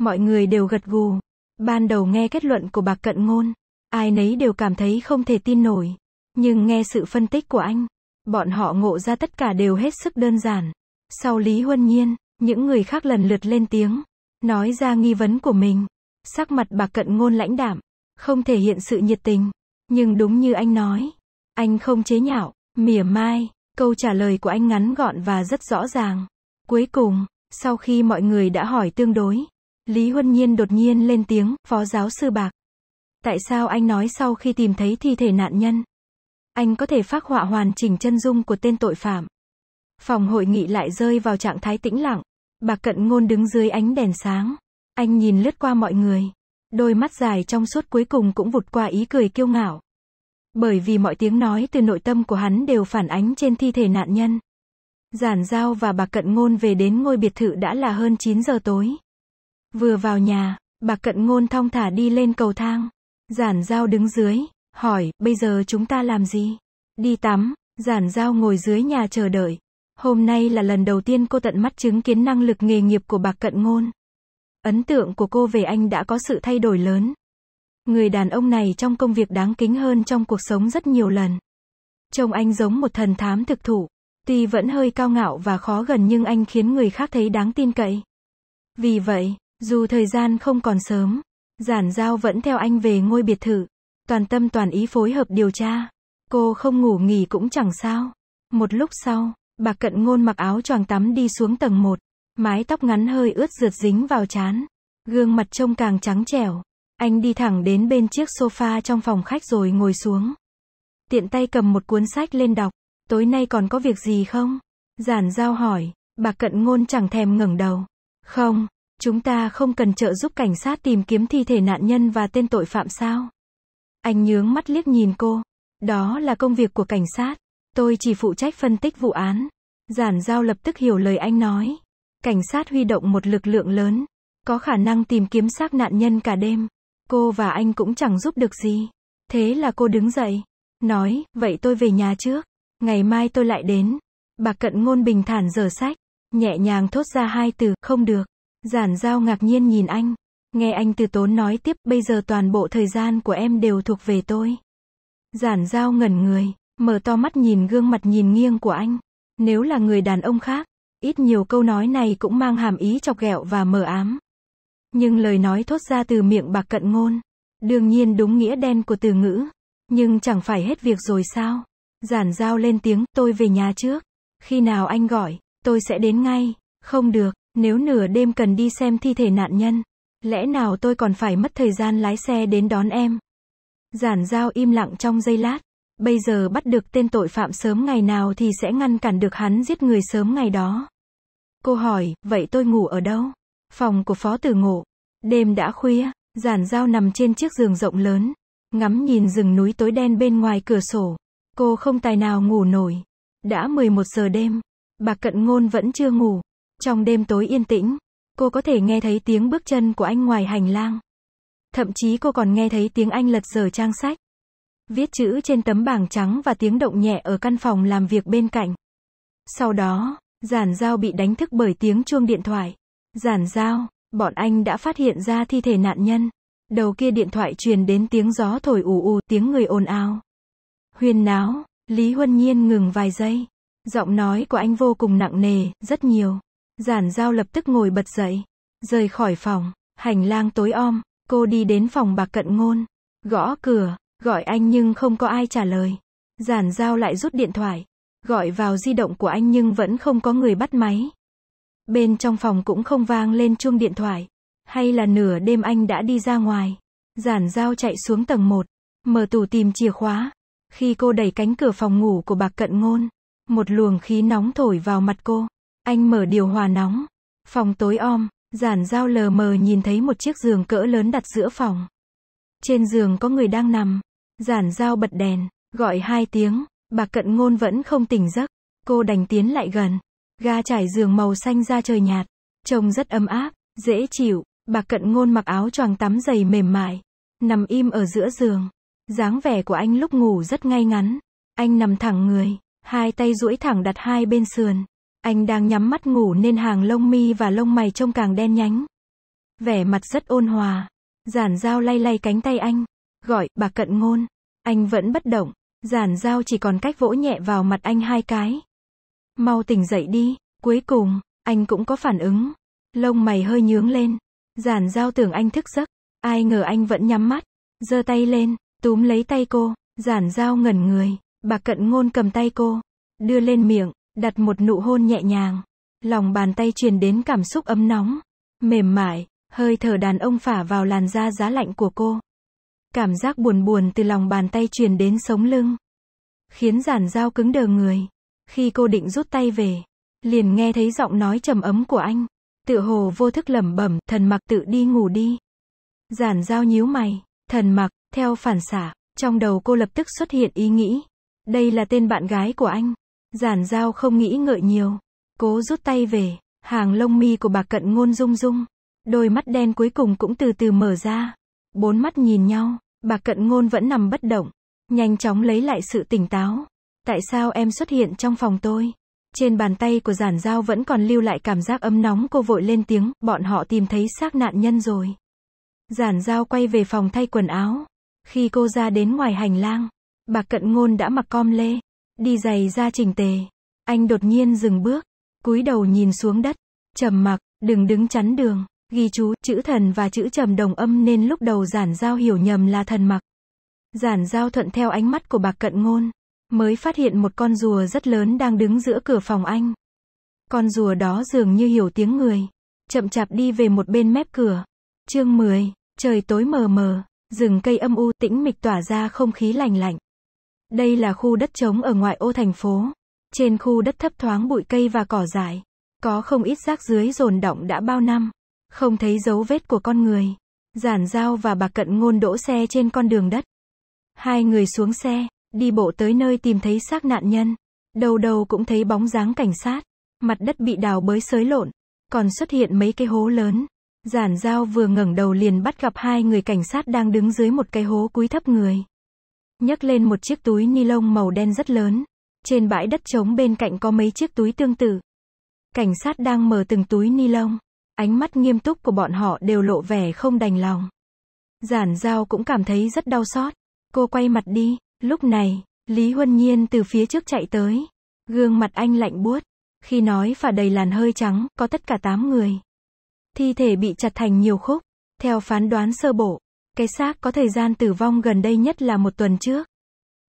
Mọi người đều gật gù. Ban đầu nghe kết luận của bạc cận ngôn, ai nấy đều cảm thấy không thể tin nổi. Nhưng nghe sự phân tích của anh, bọn họ ngộ ra tất cả đều hết sức đơn giản. Sau Lý Huân Nhiên, những người khác lần lượt lên tiếng, nói ra nghi vấn của mình. Sắc mặt bạc cận ngôn lãnh đạm, không thể hiện sự nhiệt tình. Nhưng đúng như anh nói, anh không chế nhạo, mỉa mai, câu trả lời của anh ngắn gọn và rất rõ ràng. Cuối cùng, sau khi mọi người đã hỏi tương đối, Lý Huân Nhiên đột nhiên lên tiếng, phó giáo sư Bạc. Tại sao anh nói sau khi tìm thấy thi thể nạn nhân? Anh có thể phác họa hoàn chỉnh chân dung của tên tội phạm. Phòng hội nghị lại rơi vào trạng thái tĩnh lặng. Bà cận ngôn đứng dưới ánh đèn sáng. Anh nhìn lướt qua mọi người. Đôi mắt dài trong suốt cuối cùng cũng vụt qua ý cười kiêu ngạo. Bởi vì mọi tiếng nói từ nội tâm của hắn đều phản ánh trên thi thể nạn nhân. Giản giao và bà cận ngôn về đến ngôi biệt thự đã là hơn 9 giờ tối. Vừa vào nhà, bà cận ngôn thong thả đi lên cầu thang. Giản giao đứng dưới, hỏi, bây giờ chúng ta làm gì? Đi tắm, giản giao ngồi dưới nhà chờ đợi. Hôm nay là lần đầu tiên cô tận mắt chứng kiến năng lực nghề nghiệp của bà cận ngôn. Ấn tượng của cô về anh đã có sự thay đổi lớn. Người đàn ông này trong công việc đáng kính hơn trong cuộc sống rất nhiều lần. Trông anh giống một thần thám thực thụ. Tuy vẫn hơi cao ngạo và khó gần nhưng anh khiến người khác thấy đáng tin cậy. Vì vậy, dù thời gian không còn sớm, giản giao vẫn theo anh về ngôi biệt thự. Toàn tâm toàn ý phối hợp điều tra. Cô không ngủ nghỉ cũng chẳng sao. Một lúc sau, bà cận ngôn mặc áo choàng tắm đi xuống tầng 1. Mái tóc ngắn hơi ướt rượt dính vào chán. Gương mặt trông càng trắng trẻo. Anh đi thẳng đến bên chiếc sofa trong phòng khách rồi ngồi xuống. Tiện tay cầm một cuốn sách lên đọc. Tối nay còn có việc gì không? Giản giao hỏi. Bà cận ngôn chẳng thèm ngẩng đầu. Không, chúng ta không cần trợ giúp cảnh sát tìm kiếm thi thể nạn nhân và tên tội phạm sao? Anh nhướng mắt liếc nhìn cô. Đó là công việc của cảnh sát. Tôi chỉ phụ trách phân tích vụ án. Giản giao lập tức hiểu lời anh nói. Cảnh sát huy động một lực lượng lớn. Có khả năng tìm kiếm xác nạn nhân cả đêm. Cô và anh cũng chẳng giúp được gì. Thế là cô đứng dậy. Nói, vậy tôi về nhà trước. Ngày mai tôi lại đến. Bà cận ngôn bình thản dở sách. Nhẹ nhàng thốt ra hai từ, không được. Giản giao ngạc nhiên nhìn anh. Nghe anh từ tốn nói tiếp, bây giờ toàn bộ thời gian của em đều thuộc về tôi. Giản giao ngẩn người, mở to mắt nhìn gương mặt nhìn nghiêng của anh. Nếu là người đàn ông khác, Ít nhiều câu nói này cũng mang hàm ý chọc ghẹo và mờ ám. Nhưng lời nói thốt ra từ miệng bạc cận ngôn. Đương nhiên đúng nghĩa đen của từ ngữ. Nhưng chẳng phải hết việc rồi sao? Giản giao lên tiếng, tôi về nhà trước. Khi nào anh gọi, tôi sẽ đến ngay. Không được, nếu nửa đêm cần đi xem thi thể nạn nhân. Lẽ nào tôi còn phải mất thời gian lái xe đến đón em? Giản giao im lặng trong giây lát. Bây giờ bắt được tên tội phạm sớm ngày nào thì sẽ ngăn cản được hắn giết người sớm ngày đó. Cô hỏi, vậy tôi ngủ ở đâu? Phòng của phó tử ngộ. Đêm đã khuya, giản giao nằm trên chiếc giường rộng lớn. Ngắm nhìn rừng núi tối đen bên ngoài cửa sổ. Cô không tài nào ngủ nổi. Đã 11 giờ đêm. Bà cận ngôn vẫn chưa ngủ. Trong đêm tối yên tĩnh, cô có thể nghe thấy tiếng bước chân của anh ngoài hành lang. Thậm chí cô còn nghe thấy tiếng anh lật dở trang sách. Viết chữ trên tấm bảng trắng và tiếng động nhẹ ở căn phòng làm việc bên cạnh. Sau đó, giản giao bị đánh thức bởi tiếng chuông điện thoại. Giản giao, bọn anh đã phát hiện ra thi thể nạn nhân. Đầu kia điện thoại truyền đến tiếng gió thổi ù ù, tiếng người ồn ào. Huyên náo, Lý Huân Nhiên ngừng vài giây. Giọng nói của anh vô cùng nặng nề, rất nhiều. Giản giao lập tức ngồi bật dậy. Rời khỏi phòng, hành lang tối om, cô đi đến phòng bạc cận ngôn. Gõ cửa, gọi anh nhưng không có ai trả lời. Giản giao lại rút điện thoại. Gọi vào di động của anh nhưng vẫn không có người bắt máy. Bên trong phòng cũng không vang lên chuông điện thoại. Hay là nửa đêm anh đã đi ra ngoài. Giản giao chạy xuống tầng 1. Mở tủ tìm chìa khóa. Khi cô đẩy cánh cửa phòng ngủ của bạc cận ngôn. Một luồng khí nóng thổi vào mặt cô. Anh mở điều hòa nóng. Phòng tối om, giản giao lờ mờ nhìn thấy một chiếc giường cỡ lớn đặt giữa phòng. Trên giường có người đang nằm. Giản giao bật đèn, gọi hai tiếng, bà cận ngôn vẫn không tỉnh giấc. Cô đành tiến lại gần. Ga trải giường màu xanh da trời nhạt. Trông rất ấm áp, dễ chịu. Bà cận ngôn mặc áo choàng tắm dày mềm mại. Nằm im ở giữa giường. dáng vẻ của anh lúc ngủ rất ngay ngắn. Anh nằm thẳng người, hai tay duỗi thẳng đặt hai bên sườn. Anh đang nhắm mắt ngủ nên hàng lông mi và lông mày trông càng đen nhánh. Vẻ mặt rất ôn hòa. Giản dao lay lay cánh tay anh. Gọi, bà cận ngôn. Anh vẫn bất động. Giản dao chỉ còn cách vỗ nhẹ vào mặt anh hai cái. Mau tỉnh dậy đi. Cuối cùng, anh cũng có phản ứng. Lông mày hơi nhướng lên. Giản dao tưởng anh thức giấc. Ai ngờ anh vẫn nhắm mắt. giơ tay lên, túm lấy tay cô. Giản dao ngẩn người. Bà cận ngôn cầm tay cô. Đưa lên miệng. Đặt một nụ hôn nhẹ nhàng. Lòng bàn tay truyền đến cảm xúc ấm nóng. Mềm mại, hơi thở đàn ông phả vào làn da giá lạnh của cô. Cảm giác buồn buồn từ lòng bàn tay truyền đến sống lưng. Khiến giản dao cứng đờ người. Khi cô định rút tay về, liền nghe thấy giọng nói trầm ấm của anh. Tự hồ vô thức lẩm bẩm, thần mặc tự đi ngủ đi. Giản dao nhíu mày, thần mặc, theo phản xạ, trong đầu cô lập tức xuất hiện ý nghĩ. Đây là tên bạn gái của anh. Giản giao không nghĩ ngợi nhiều. Cố rút tay về, hàng lông mi của bà cận ngôn rung rung. Đôi mắt đen cuối cùng cũng từ từ mở ra. Bốn mắt nhìn nhau, bà cận ngôn vẫn nằm bất động. Nhanh chóng lấy lại sự tỉnh táo. Tại sao em xuất hiện trong phòng tôi? Trên bàn tay của giản giao vẫn còn lưu lại cảm giác ấm nóng cô vội lên tiếng, bọn họ tìm thấy xác nạn nhân rồi. Giản giao quay về phòng thay quần áo. Khi cô ra đến ngoài hành lang, bà cận ngôn đã mặc com lê. Đi giày ra trình tề. Anh đột nhiên dừng bước, cúi đầu nhìn xuống đất, trầm mặc, đừng đứng chắn đường. Ghi chú, chữ thần và chữ trầm đồng âm nên lúc đầu giản giao hiểu nhầm là thần mặc. Giản giao thuận theo ánh mắt của bạc cận ngôn, mới phát hiện một con rùa rất lớn đang đứng giữa cửa phòng anh. Con rùa đó dường như hiểu tiếng người, chậm chạp đi về một bên mép cửa. Chương 10, trời tối mờ mờ, rừng cây âm u tĩnh mịch tỏa ra không khí lành lạnh. Đây là khu đất trống ở ngoại ô thành phố. Trên khu đất thấp thoáng bụi cây và cỏ dại. Có không ít rác dưới dồn động đã bao năm. Không thấy dấu vết của con người. Giản giao và bà cận ngôn đỗ xe trên con đường đất. Hai người xuống xe, đi bộ tới nơi tìm thấy xác nạn nhân. Đầu đầu cũng thấy bóng dáng cảnh sát. Mặt đất bị đào bới xới lộn. Còn xuất hiện mấy cái hố lớn. Giản giao vừa ngẩng đầu liền bắt gặp hai người cảnh sát đang đứng dưới một cái hố cúi thấp người nhấc lên một chiếc túi ni lông màu đen rất lớn. Trên bãi đất trống bên cạnh có mấy chiếc túi tương tự. Cảnh sát đang mở từng túi ni lông. Ánh mắt nghiêm túc của bọn họ đều lộ vẻ không đành lòng. Giản giao cũng cảm thấy rất đau xót. Cô quay mặt đi. Lúc này, Lý Huân Nhiên từ phía trước chạy tới. Gương mặt anh lạnh buốt. Khi nói phả đầy làn hơi trắng, có tất cả 8 người. Thi thể bị chặt thành nhiều khúc. Theo phán đoán sơ bộ, cái xác có thời gian tử vong gần đây nhất là một tuần trước.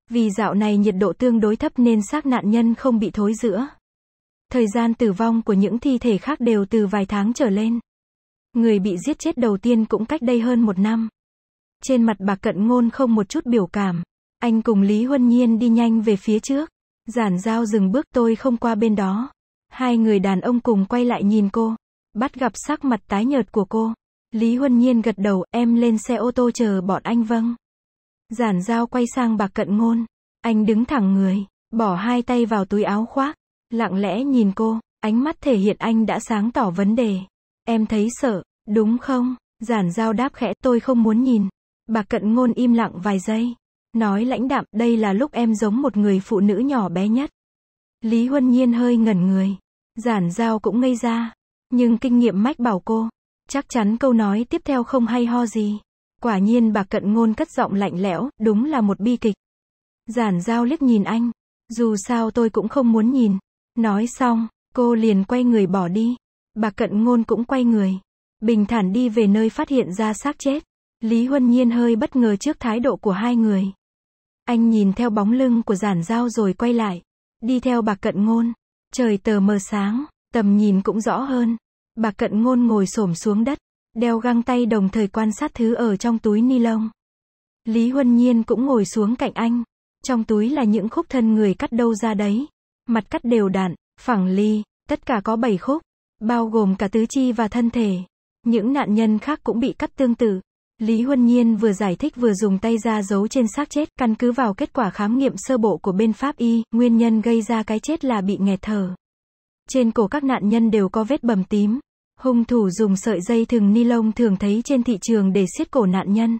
Vì dạo này nhiệt độ tương đối thấp nên xác nạn nhân không bị thối rữa. Thời gian tử vong của những thi thể khác đều từ vài tháng trở lên. Người bị giết chết đầu tiên cũng cách đây hơn một năm. Trên mặt bà cận ngôn không một chút biểu cảm. Anh cùng Lý Huân Nhiên đi nhanh về phía trước. Giản giao dừng bước tôi không qua bên đó. Hai người đàn ông cùng quay lại nhìn cô. Bắt gặp sắc mặt tái nhợt của cô. Lý Huân Nhiên gật đầu, em lên xe ô tô chờ bọn anh vâng. Giản giao quay sang bà cận ngôn. Anh đứng thẳng người, bỏ hai tay vào túi áo khoác. Lặng lẽ nhìn cô, ánh mắt thể hiện anh đã sáng tỏ vấn đề. Em thấy sợ, đúng không? Giản giao đáp khẽ, tôi không muốn nhìn. Bà cận ngôn im lặng vài giây. Nói lãnh đạm, đây là lúc em giống một người phụ nữ nhỏ bé nhất. Lý Huân Nhiên hơi ngẩn người. Giản giao cũng ngây ra. Nhưng kinh nghiệm mách bảo cô. Chắc chắn câu nói tiếp theo không hay ho gì. Quả nhiên bà cận ngôn cất giọng lạnh lẽo, đúng là một bi kịch. Giản giao liếc nhìn anh. Dù sao tôi cũng không muốn nhìn. Nói xong, cô liền quay người bỏ đi. Bà cận ngôn cũng quay người. Bình thản đi về nơi phát hiện ra xác chết. Lý Huân Nhiên hơi bất ngờ trước thái độ của hai người. Anh nhìn theo bóng lưng của giản giao rồi quay lại. Đi theo bà cận ngôn. Trời tờ mờ sáng, tầm nhìn cũng rõ hơn. Bà cận ngôn ngồi xổm xuống đất, đeo găng tay đồng thời quan sát thứ ở trong túi ni lông. Lý Huân Nhiên cũng ngồi xuống cạnh anh. Trong túi là những khúc thân người cắt đâu ra đấy. Mặt cắt đều đặn, phẳng ly, tất cả có 7 khúc, bao gồm cả tứ chi và thân thể. Những nạn nhân khác cũng bị cắt tương tự. Lý Huân Nhiên vừa giải thích vừa dùng tay ra giấu trên xác chết, căn cứ vào kết quả khám nghiệm sơ bộ của bên pháp y, nguyên nhân gây ra cái chết là bị nghẹt thở. Trên cổ các nạn nhân đều có vết bầm tím. Hung thủ dùng sợi dây thừng ni lông thường thấy trên thị trường để siết cổ nạn nhân.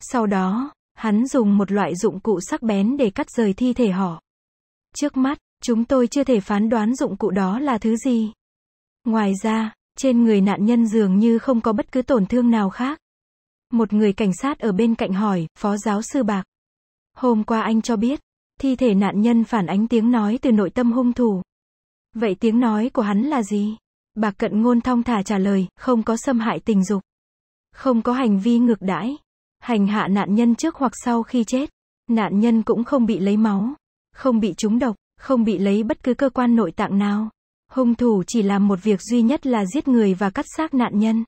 Sau đó, hắn dùng một loại dụng cụ sắc bén để cắt rời thi thể họ. Trước mắt, chúng tôi chưa thể phán đoán dụng cụ đó là thứ gì. Ngoài ra, trên người nạn nhân dường như không có bất cứ tổn thương nào khác. Một người cảnh sát ở bên cạnh hỏi, phó giáo sư Bạc. Hôm qua anh cho biết, thi thể nạn nhân phản ánh tiếng nói từ nội tâm hung thủ. Vậy tiếng nói của hắn là gì? Bạc cận ngôn thong thả trả lời, không có xâm hại tình dục. Không có hành vi ngược đãi. Hành hạ nạn nhân trước hoặc sau khi chết. Nạn nhân cũng không bị lấy máu. Không bị trúng độc. Không bị lấy bất cứ cơ quan nội tạng nào. Hung thủ chỉ làm một việc duy nhất là giết người và cắt xác nạn nhân.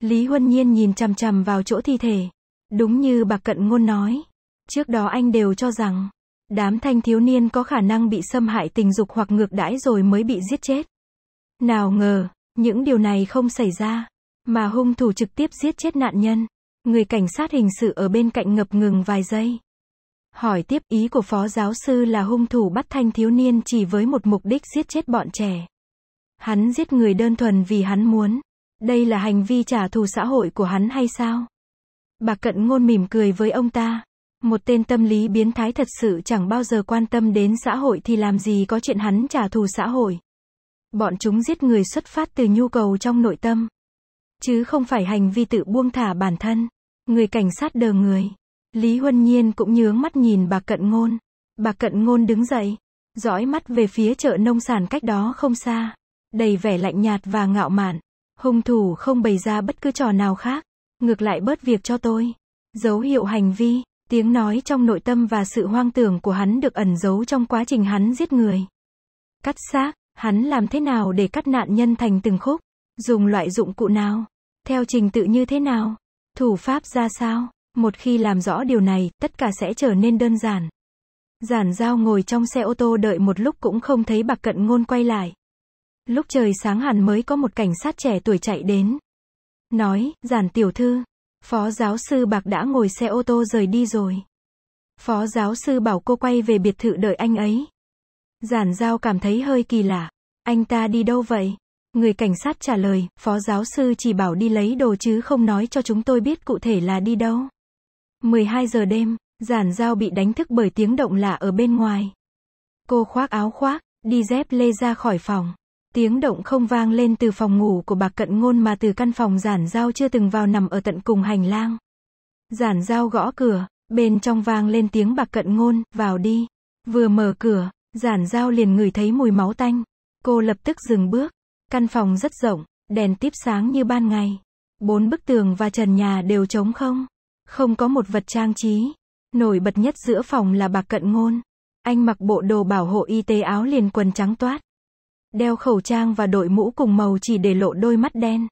Lý Huân Nhiên nhìn chằm chằm vào chỗ thi thể. Đúng như bạc cận ngôn nói. Trước đó anh đều cho rằng, đám thanh thiếu niên có khả năng bị xâm hại tình dục hoặc ngược đãi rồi mới bị giết chết. Nào ngờ, những điều này không xảy ra, mà hung thủ trực tiếp giết chết nạn nhân. Người cảnh sát hình sự ở bên cạnh ngập ngừng vài giây. Hỏi tiếp ý của phó giáo sư là hung thủ bắt thanh thiếu niên chỉ với một mục đích giết chết bọn trẻ. Hắn giết người đơn thuần vì hắn muốn. Đây là hành vi trả thù xã hội của hắn hay sao? Bà cận ngôn mỉm cười với ông ta. Một tên tâm lý biến thái thật sự chẳng bao giờ quan tâm đến xã hội thì làm gì có chuyện hắn trả thù xã hội. Bọn chúng giết người xuất phát từ nhu cầu trong nội tâm. Chứ không phải hành vi tự buông thả bản thân. Người cảnh sát đờ người. Lý Huân Nhiên cũng nhướng mắt nhìn bà cận ngôn. Bà cận ngôn đứng dậy. Dõi mắt về phía chợ nông sản cách đó không xa. Đầy vẻ lạnh nhạt và ngạo mạn. Hung thủ không bày ra bất cứ trò nào khác. Ngược lại bớt việc cho tôi. Dấu hiệu hành vi, tiếng nói trong nội tâm và sự hoang tưởng của hắn được ẩn giấu trong quá trình hắn giết người. Cắt xác, hắn làm thế nào để cắt nạn nhân thành từng khúc? Dùng loại dụng cụ nào? Theo trình tự như thế nào? Thủ pháp ra sao? Một khi làm rõ điều này, tất cả sẽ trở nên đơn giản. Giản giao ngồi trong xe ô tô đợi một lúc cũng không thấy bạc cận ngôn quay lại. Lúc trời sáng hẳn mới có một cảnh sát trẻ tuổi chạy đến. Nói, giản tiểu thư. Phó giáo sư Bạc đã ngồi xe ô tô rời đi rồi. Phó giáo sư bảo cô quay về biệt thự đợi anh ấy. Giản giao cảm thấy hơi kỳ lạ. Anh ta đi đâu vậy? Người cảnh sát trả lời, phó giáo sư chỉ bảo đi lấy đồ chứ không nói cho chúng tôi biết cụ thể là đi đâu. 12 giờ đêm, giản giao bị đánh thức bởi tiếng động lạ ở bên ngoài. Cô khoác áo khoác, đi dép lê ra khỏi phòng. Tiếng động không vang lên từ phòng ngủ của bà cận ngôn mà từ căn phòng giản giao chưa từng vào nằm ở tận cùng hành lang. Giản giao gõ cửa, bên trong vang lên tiếng bà cận ngôn, vào đi. Vừa mở cửa, giản giao liền ngửi thấy mùi máu tanh. Cô lập tức dừng bước. Căn phòng rất rộng, đèn tiếp sáng như ban ngày. Bốn bức tường và trần nhà đều trống không. Không có một vật trang trí. Nổi bật nhất giữa phòng là bạc cận ngôn. Anh mặc bộ đồ bảo hộ y tế áo liền quần trắng toát. Đeo khẩu trang và đội mũ cùng màu chỉ để lộ đôi mắt đen.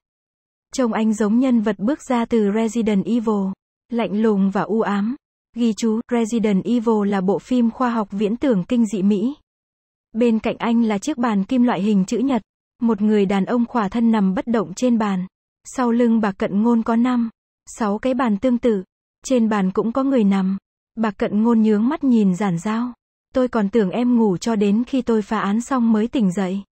Trông anh giống nhân vật bước ra từ Resident Evil. Lạnh lùng và u ám. Ghi chú, Resident Evil là bộ phim khoa học viễn tưởng kinh dị Mỹ. Bên cạnh anh là chiếc bàn kim loại hình chữ nhật. Một người đàn ông khỏa thân nằm bất động trên bàn. Sau lưng bà cận ngôn có 5, 6 cái bàn tương tự. Trên bàn cũng có người nằm. Bà cận ngôn nhướng mắt nhìn giản dao. Tôi còn tưởng em ngủ cho đến khi tôi phá án xong mới tỉnh dậy.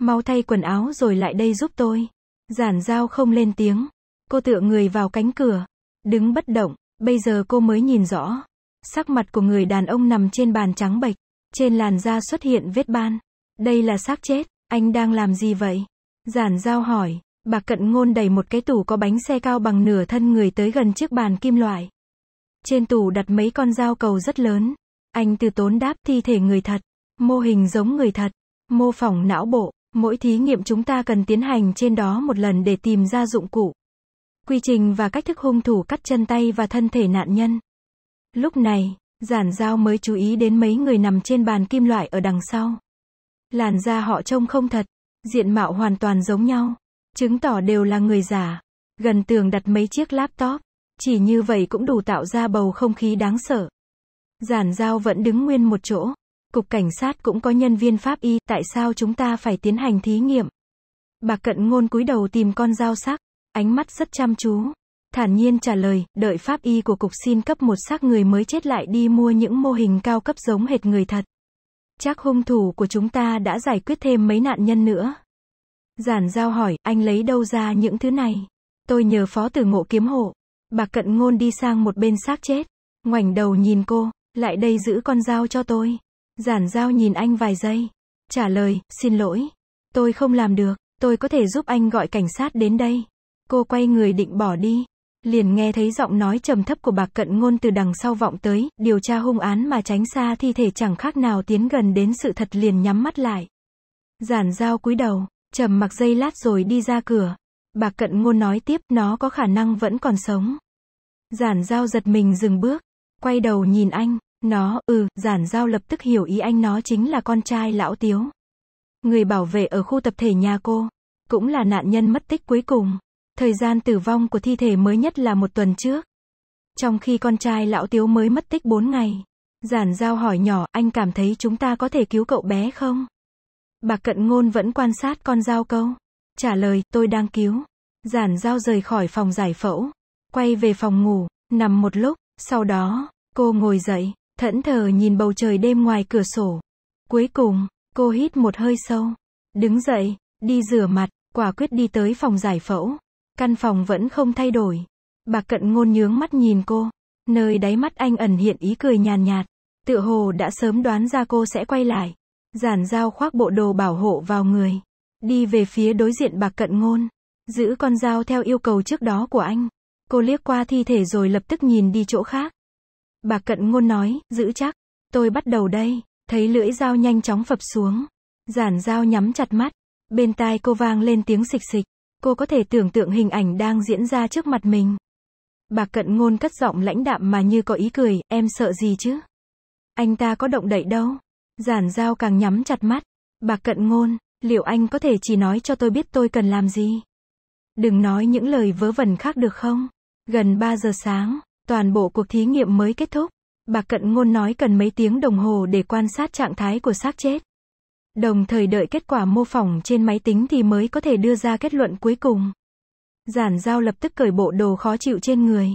Mau thay quần áo rồi lại đây giúp tôi. Giản dao không lên tiếng. Cô tựa người vào cánh cửa. Đứng bất động. Bây giờ cô mới nhìn rõ. Sắc mặt của người đàn ông nằm trên bàn trắng bệch. Trên làn da xuất hiện vết ban. Đây là xác chết. Anh đang làm gì vậy? Giản giao hỏi. Bà cận ngôn đẩy một cái tủ có bánh xe cao bằng nửa thân người tới gần chiếc bàn kim loại. Trên tủ đặt mấy con dao cầu rất lớn. Anh từ tốn đáp thi thể người thật. Mô hình giống người thật. Mô phỏng não bộ. Mỗi thí nghiệm chúng ta cần tiến hành trên đó một lần để tìm ra dụng cụ. Quy trình và cách thức hung thủ cắt chân tay và thân thể nạn nhân. Lúc này, giản giao mới chú ý đến mấy người nằm trên bàn kim loại ở đằng sau. Làn da họ trông không thật, diện mạo hoàn toàn giống nhau, chứng tỏ đều là người giả. Gần tường đặt mấy chiếc laptop, chỉ như vậy cũng đủ tạo ra bầu không khí đáng sợ. Giản giao vẫn đứng nguyên một chỗ. Cục cảnh sát cũng có nhân viên pháp y, tại sao chúng ta phải tiến hành thí nghiệm? Bà cận ngôn cúi đầu tìm con dao sắc, ánh mắt rất chăm chú. Thản nhiên trả lời, đợi pháp y của cục xin cấp một xác người mới chết lại đi mua những mô hình cao cấp giống hệt người thật. Chắc hung thủ của chúng ta đã giải quyết thêm mấy nạn nhân nữa. Giản giao hỏi, anh lấy đâu ra những thứ này? Tôi nhờ phó tử ngộ kiếm hộ. Bà cận ngôn đi sang một bên xác chết. Ngoảnh đầu nhìn cô, lại đây giữ con dao cho tôi. Giản giao nhìn anh vài giây. Trả lời, xin lỗi. Tôi không làm được, tôi có thể giúp anh gọi cảnh sát đến đây. Cô quay người định bỏ đi. Liền nghe thấy giọng nói trầm thấp của bạc cận ngôn từ đằng sau vọng tới, điều tra hung án mà tránh xa thi thể chẳng khác nào tiến gần đến sự thật liền nhắm mắt lại. Giản giao cúi đầu, trầm mặc dây lát rồi đi ra cửa. Bạc cận ngôn nói tiếp, nó có khả năng vẫn còn sống. Giản giao giật mình dừng bước, quay đầu nhìn anh, nó, ừ, giản giao lập tức hiểu ý anh nó chính là con trai lão tiếu. Người bảo vệ ở khu tập thể nhà cô, cũng là nạn nhân mất tích cuối cùng. Thời gian tử vong của thi thể mới nhất là một tuần trước. Trong khi con trai lão tiếu mới mất tích 4 ngày. Giản giao hỏi nhỏ, anh cảm thấy chúng ta có thể cứu cậu bé không? bà cận ngôn vẫn quan sát con giao câu. Trả lời, tôi đang cứu. Giản giao rời khỏi phòng giải phẫu. Quay về phòng ngủ, nằm một lúc, sau đó, cô ngồi dậy, thẫn thờ nhìn bầu trời đêm ngoài cửa sổ. Cuối cùng, cô hít một hơi sâu. Đứng dậy, đi rửa mặt, quả quyết đi tới phòng giải phẫu. Căn phòng vẫn không thay đổi. bà cận ngôn nhướng mắt nhìn cô. Nơi đáy mắt anh ẩn hiện ý cười nhàn nhạt. Tựa hồ đã sớm đoán ra cô sẽ quay lại. Giản dao khoác bộ đồ bảo hộ vào người. Đi về phía đối diện bà cận ngôn. Giữ con dao theo yêu cầu trước đó của anh. Cô liếc qua thi thể rồi lập tức nhìn đi chỗ khác. bà cận ngôn nói, giữ chắc. Tôi bắt đầu đây. Thấy lưỡi dao nhanh chóng phập xuống. Giản dao nhắm chặt mắt. Bên tai cô vang lên tiếng xịch xịch. Cô có thể tưởng tượng hình ảnh đang diễn ra trước mặt mình. bà cận ngôn cất giọng lãnh đạm mà như có ý cười, em sợ gì chứ? Anh ta có động đậy đâu. Giản dao càng nhắm chặt mắt. bà cận ngôn, liệu anh có thể chỉ nói cho tôi biết tôi cần làm gì? Đừng nói những lời vớ vẩn khác được không? Gần 3 giờ sáng, toàn bộ cuộc thí nghiệm mới kết thúc. bà cận ngôn nói cần mấy tiếng đồng hồ để quan sát trạng thái của xác chết. Đồng thời đợi kết quả mô phỏng trên máy tính thì mới có thể đưa ra kết luận cuối cùng. Giản giao lập tức cởi bộ đồ khó chịu trên người.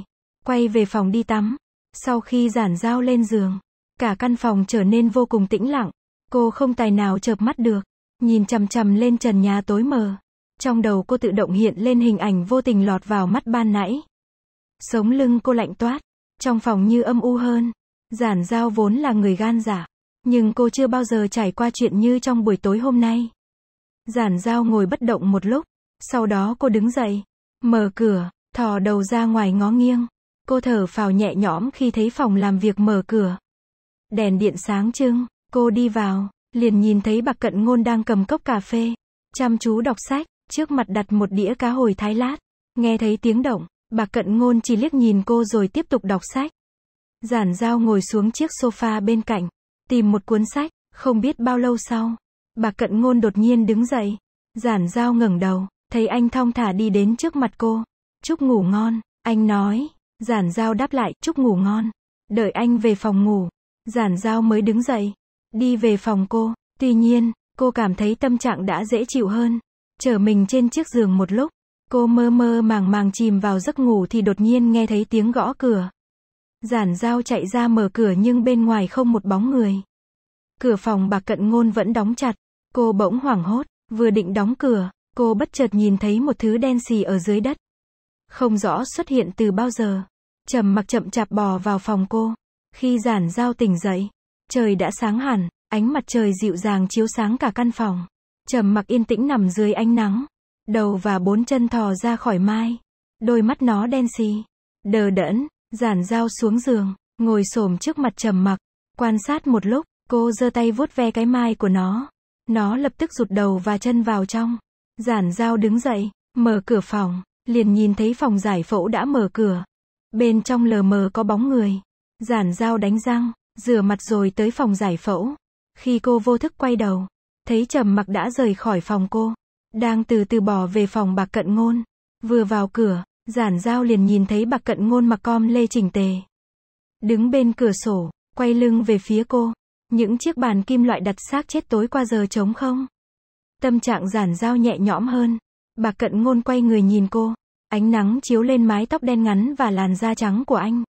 Quay về phòng đi tắm. Sau khi giản giao lên giường, cả căn phòng trở nên vô cùng tĩnh lặng. Cô không tài nào chợp mắt được. Nhìn chằm chằm lên trần nhà tối mờ. Trong đầu cô tự động hiện lên hình ảnh vô tình lọt vào mắt ban nãy. Sống lưng cô lạnh toát. Trong phòng như âm u hơn. Giản giao vốn là người gan giả. Nhưng cô chưa bao giờ trải qua chuyện như trong buổi tối hôm nay. Giản giao ngồi bất động một lúc. Sau đó cô đứng dậy. Mở cửa, thò đầu ra ngoài ngó nghiêng. Cô thở phào nhẹ nhõm khi thấy phòng làm việc mở cửa. Đèn điện sáng trưng, cô đi vào. liền nhìn thấy bạc cận ngôn đang cầm cốc cà phê, chăm chú đọc sách, trước mặt đặt một đĩa cá hồi thái lát. Nghe thấy tiếng động, bạc cận ngôn chỉ liếc nhìn cô rồi tiếp tục đọc sách. Giản giao ngồi xuống chiếc sofa bên cạnh, tìm một cuốn sách, không biết bao lâu sau. bà cận ngôn đột nhiên đứng dậy. Giản dao ngẩng đầu, thấy anh thong thả đi đến trước mặt cô. Chúc ngủ ngon, anh nói. Giản dao đáp lại, chúc ngủ ngon. Đợi anh về phòng ngủ. Giản dao mới đứng dậy. Đi về phòng cô. Tuy nhiên, cô cảm thấy tâm trạng đã dễ chịu hơn. Chở mình trên chiếc giường một lúc. Cô mơ mơ màng màng chìm vào giấc ngủ thì đột nhiên nghe thấy tiếng gõ cửa. Giản giao chạy ra mở cửa nhưng bên ngoài không một bóng người. Cửa phòng bà cận ngôn vẫn đóng chặt. Cô bỗng hoảng hốt, vừa định đóng cửa, cô bất chợt nhìn thấy một thứ đen xì ở dưới đất. Không rõ xuất hiện từ bao giờ. Trầm mặc chậm chạp bò vào phòng cô. Khi giản giao tỉnh dậy, trời đã sáng hẳn, ánh mặt trời dịu dàng chiếu sáng cả căn phòng. Trầm mặc yên tĩnh nằm dưới ánh nắng. Đầu và bốn chân thò ra khỏi mai. Đôi mắt nó đen xì. Đờ đẫn, giản dao xuống giường, ngồi xổm trước mặt trầm mặc. Quan sát một lúc, cô giơ tay vuốt ve cái mai của nó. Nó lập tức rụt đầu và chân vào trong. Giản dao đứng dậy, mở cửa phòng, liền nhìn thấy phòng giải phẫu đã mở cửa. Bên trong lờ mờ có bóng người. Giản dao đánh răng, rửa mặt rồi tới phòng giải phẫu. Khi cô vô thức quay đầu, thấy trầm mặc đã rời khỏi phòng cô. Đang từ từ bỏ về phòng bạc cận ngôn. Vừa vào cửa, giản giao liền nhìn thấy bạc cận ngôn mặc com lê chỉnh tề. Đứng bên cửa sổ, quay lưng về phía cô. Những chiếc bàn kim loại đặt xác chết tối qua giờ trống không? Tâm trạng giản giao nhẹ nhõm hơn. Bạc cận ngôn quay người nhìn cô. Ánh nắng chiếu lên mái tóc đen ngắn và làn da trắng của anh.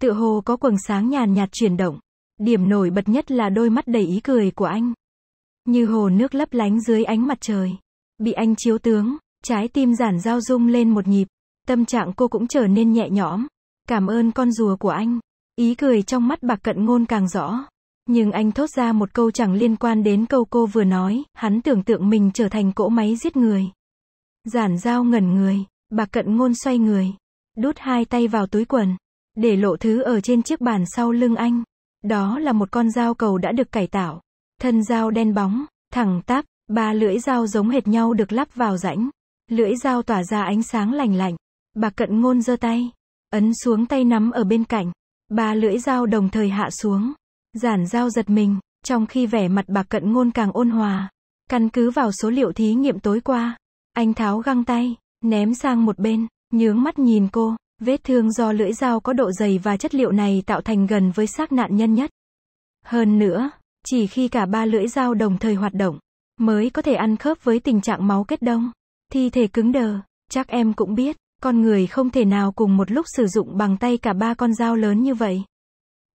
Tựa hồ có quầng sáng nhàn nhạt chuyển động. Điểm nổi bật nhất là đôi mắt đầy ý cười của anh. Như hồ nước lấp lánh dưới ánh mặt trời. Bị anh chiếu tướng, trái tim giản giao rung lên một nhịp. Tâm trạng cô cũng trở nên nhẹ nhõm. Cảm ơn con rùa của anh. Ý cười trong mắt bạc cận ngôn càng rõ. Nhưng anh thốt ra một câu chẳng liên quan đến câu cô vừa nói, hắn tưởng tượng mình trở thành cỗ máy giết người. Giản dao ngẩn người, bạc cận ngôn xoay người, đút hai tay vào túi quần, để lộ thứ ở trên chiếc bàn sau lưng anh. Đó là một con dao cầu đã được cải tạo. Thân dao đen bóng, thẳng tắp, ba lưỡi dao giống hệt nhau được lắp vào rãnh. Lưỡi dao tỏa ra ánh sáng lành lạnh bà cận ngôn giơ tay, ấn xuống tay nắm ở bên cạnh. Ba lưỡi dao đồng thời hạ xuống. Giản dao giật mình, trong khi vẻ mặt bà cận ngôn càng ôn hòa. Căn cứ vào số liệu thí nghiệm tối qua, anh tháo găng tay, ném sang một bên, nhướng mắt nhìn cô, vết thương do lưỡi dao có độ dày và chất liệu này tạo thành gần với xác nạn nhân nhất. Hơn nữa, chỉ khi cả ba lưỡi dao đồng thời hoạt động, mới có thể ăn khớp với tình trạng máu kết đông. Thi thể cứng đờ, chắc em cũng biết, con người không thể nào cùng một lúc sử dụng bằng tay cả ba con dao lớn như vậy.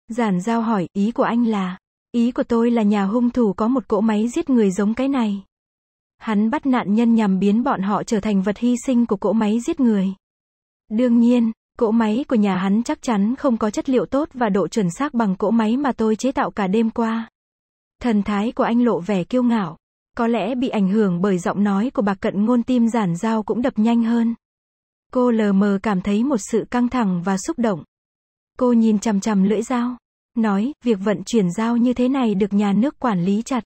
Giản giao hỏi, ý của anh là, ý của tôi là nhà hung thủ có một cỗ máy giết người giống cái này. Hắn bắt nạn nhân nhằm biến bọn họ trở thành vật hy sinh của cỗ máy giết người. Đương nhiên, cỗ máy của nhà hắn chắc chắn không có chất liệu tốt và độ chuẩn xác bằng cỗ máy mà tôi chế tạo cả đêm qua. Thần thái của anh lộ vẻ kiêu ngạo. Có lẽ bị ảnh hưởng bởi giọng nói của bà cận ngôn tim giản giao cũng đập nhanh hơn. Cô lờ mờ cảm thấy một sự căng thẳng và xúc động. Cô nhìn chằm chằm lưỡi dao. Nói, việc vận chuyển dao như thế này được nhà nước quản lý chặt.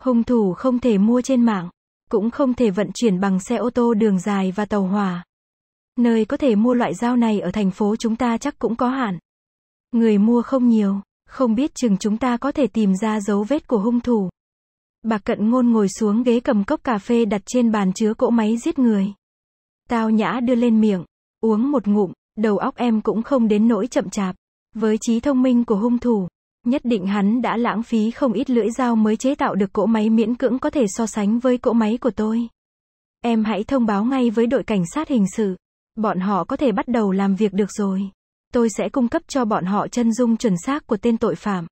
Hung thủ không thể mua trên mạng. Cũng không thể vận chuyển bằng xe ô tô đường dài và tàu hỏa. Nơi có thể mua loại dao này ở thành phố chúng ta chắc cũng có hạn. Người mua không nhiều, không biết chừng chúng ta có thể tìm ra dấu vết của hung thủ. Bà cận ngôn ngồi xuống ghế cầm cốc cà phê đặt trên bàn chứa cỗ máy giết người. Tao nhã đưa lên miệng, uống một ngụm, đầu óc em cũng không đến nỗi chậm chạp. Với trí thông minh của hung thủ, nhất định hắn đã lãng phí không ít lưỡi dao mới chế tạo được cỗ máy miễn cưỡng có thể so sánh với cỗ máy của tôi. Em hãy thông báo ngay với đội cảnh sát hình sự. Bọn họ có thể bắt đầu làm việc được rồi. Tôi sẽ cung cấp cho bọn họ chân dung chuẩn xác của tên tội phạm.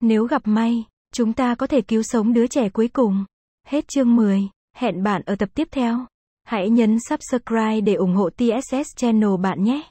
Nếu gặp may, chúng ta có thể cứu sống đứa trẻ cuối cùng. Hết chương 10. Hẹn bạn ở tập tiếp theo. Hãy nhấn subscribe để ủng hộ TSS Channel bạn nhé.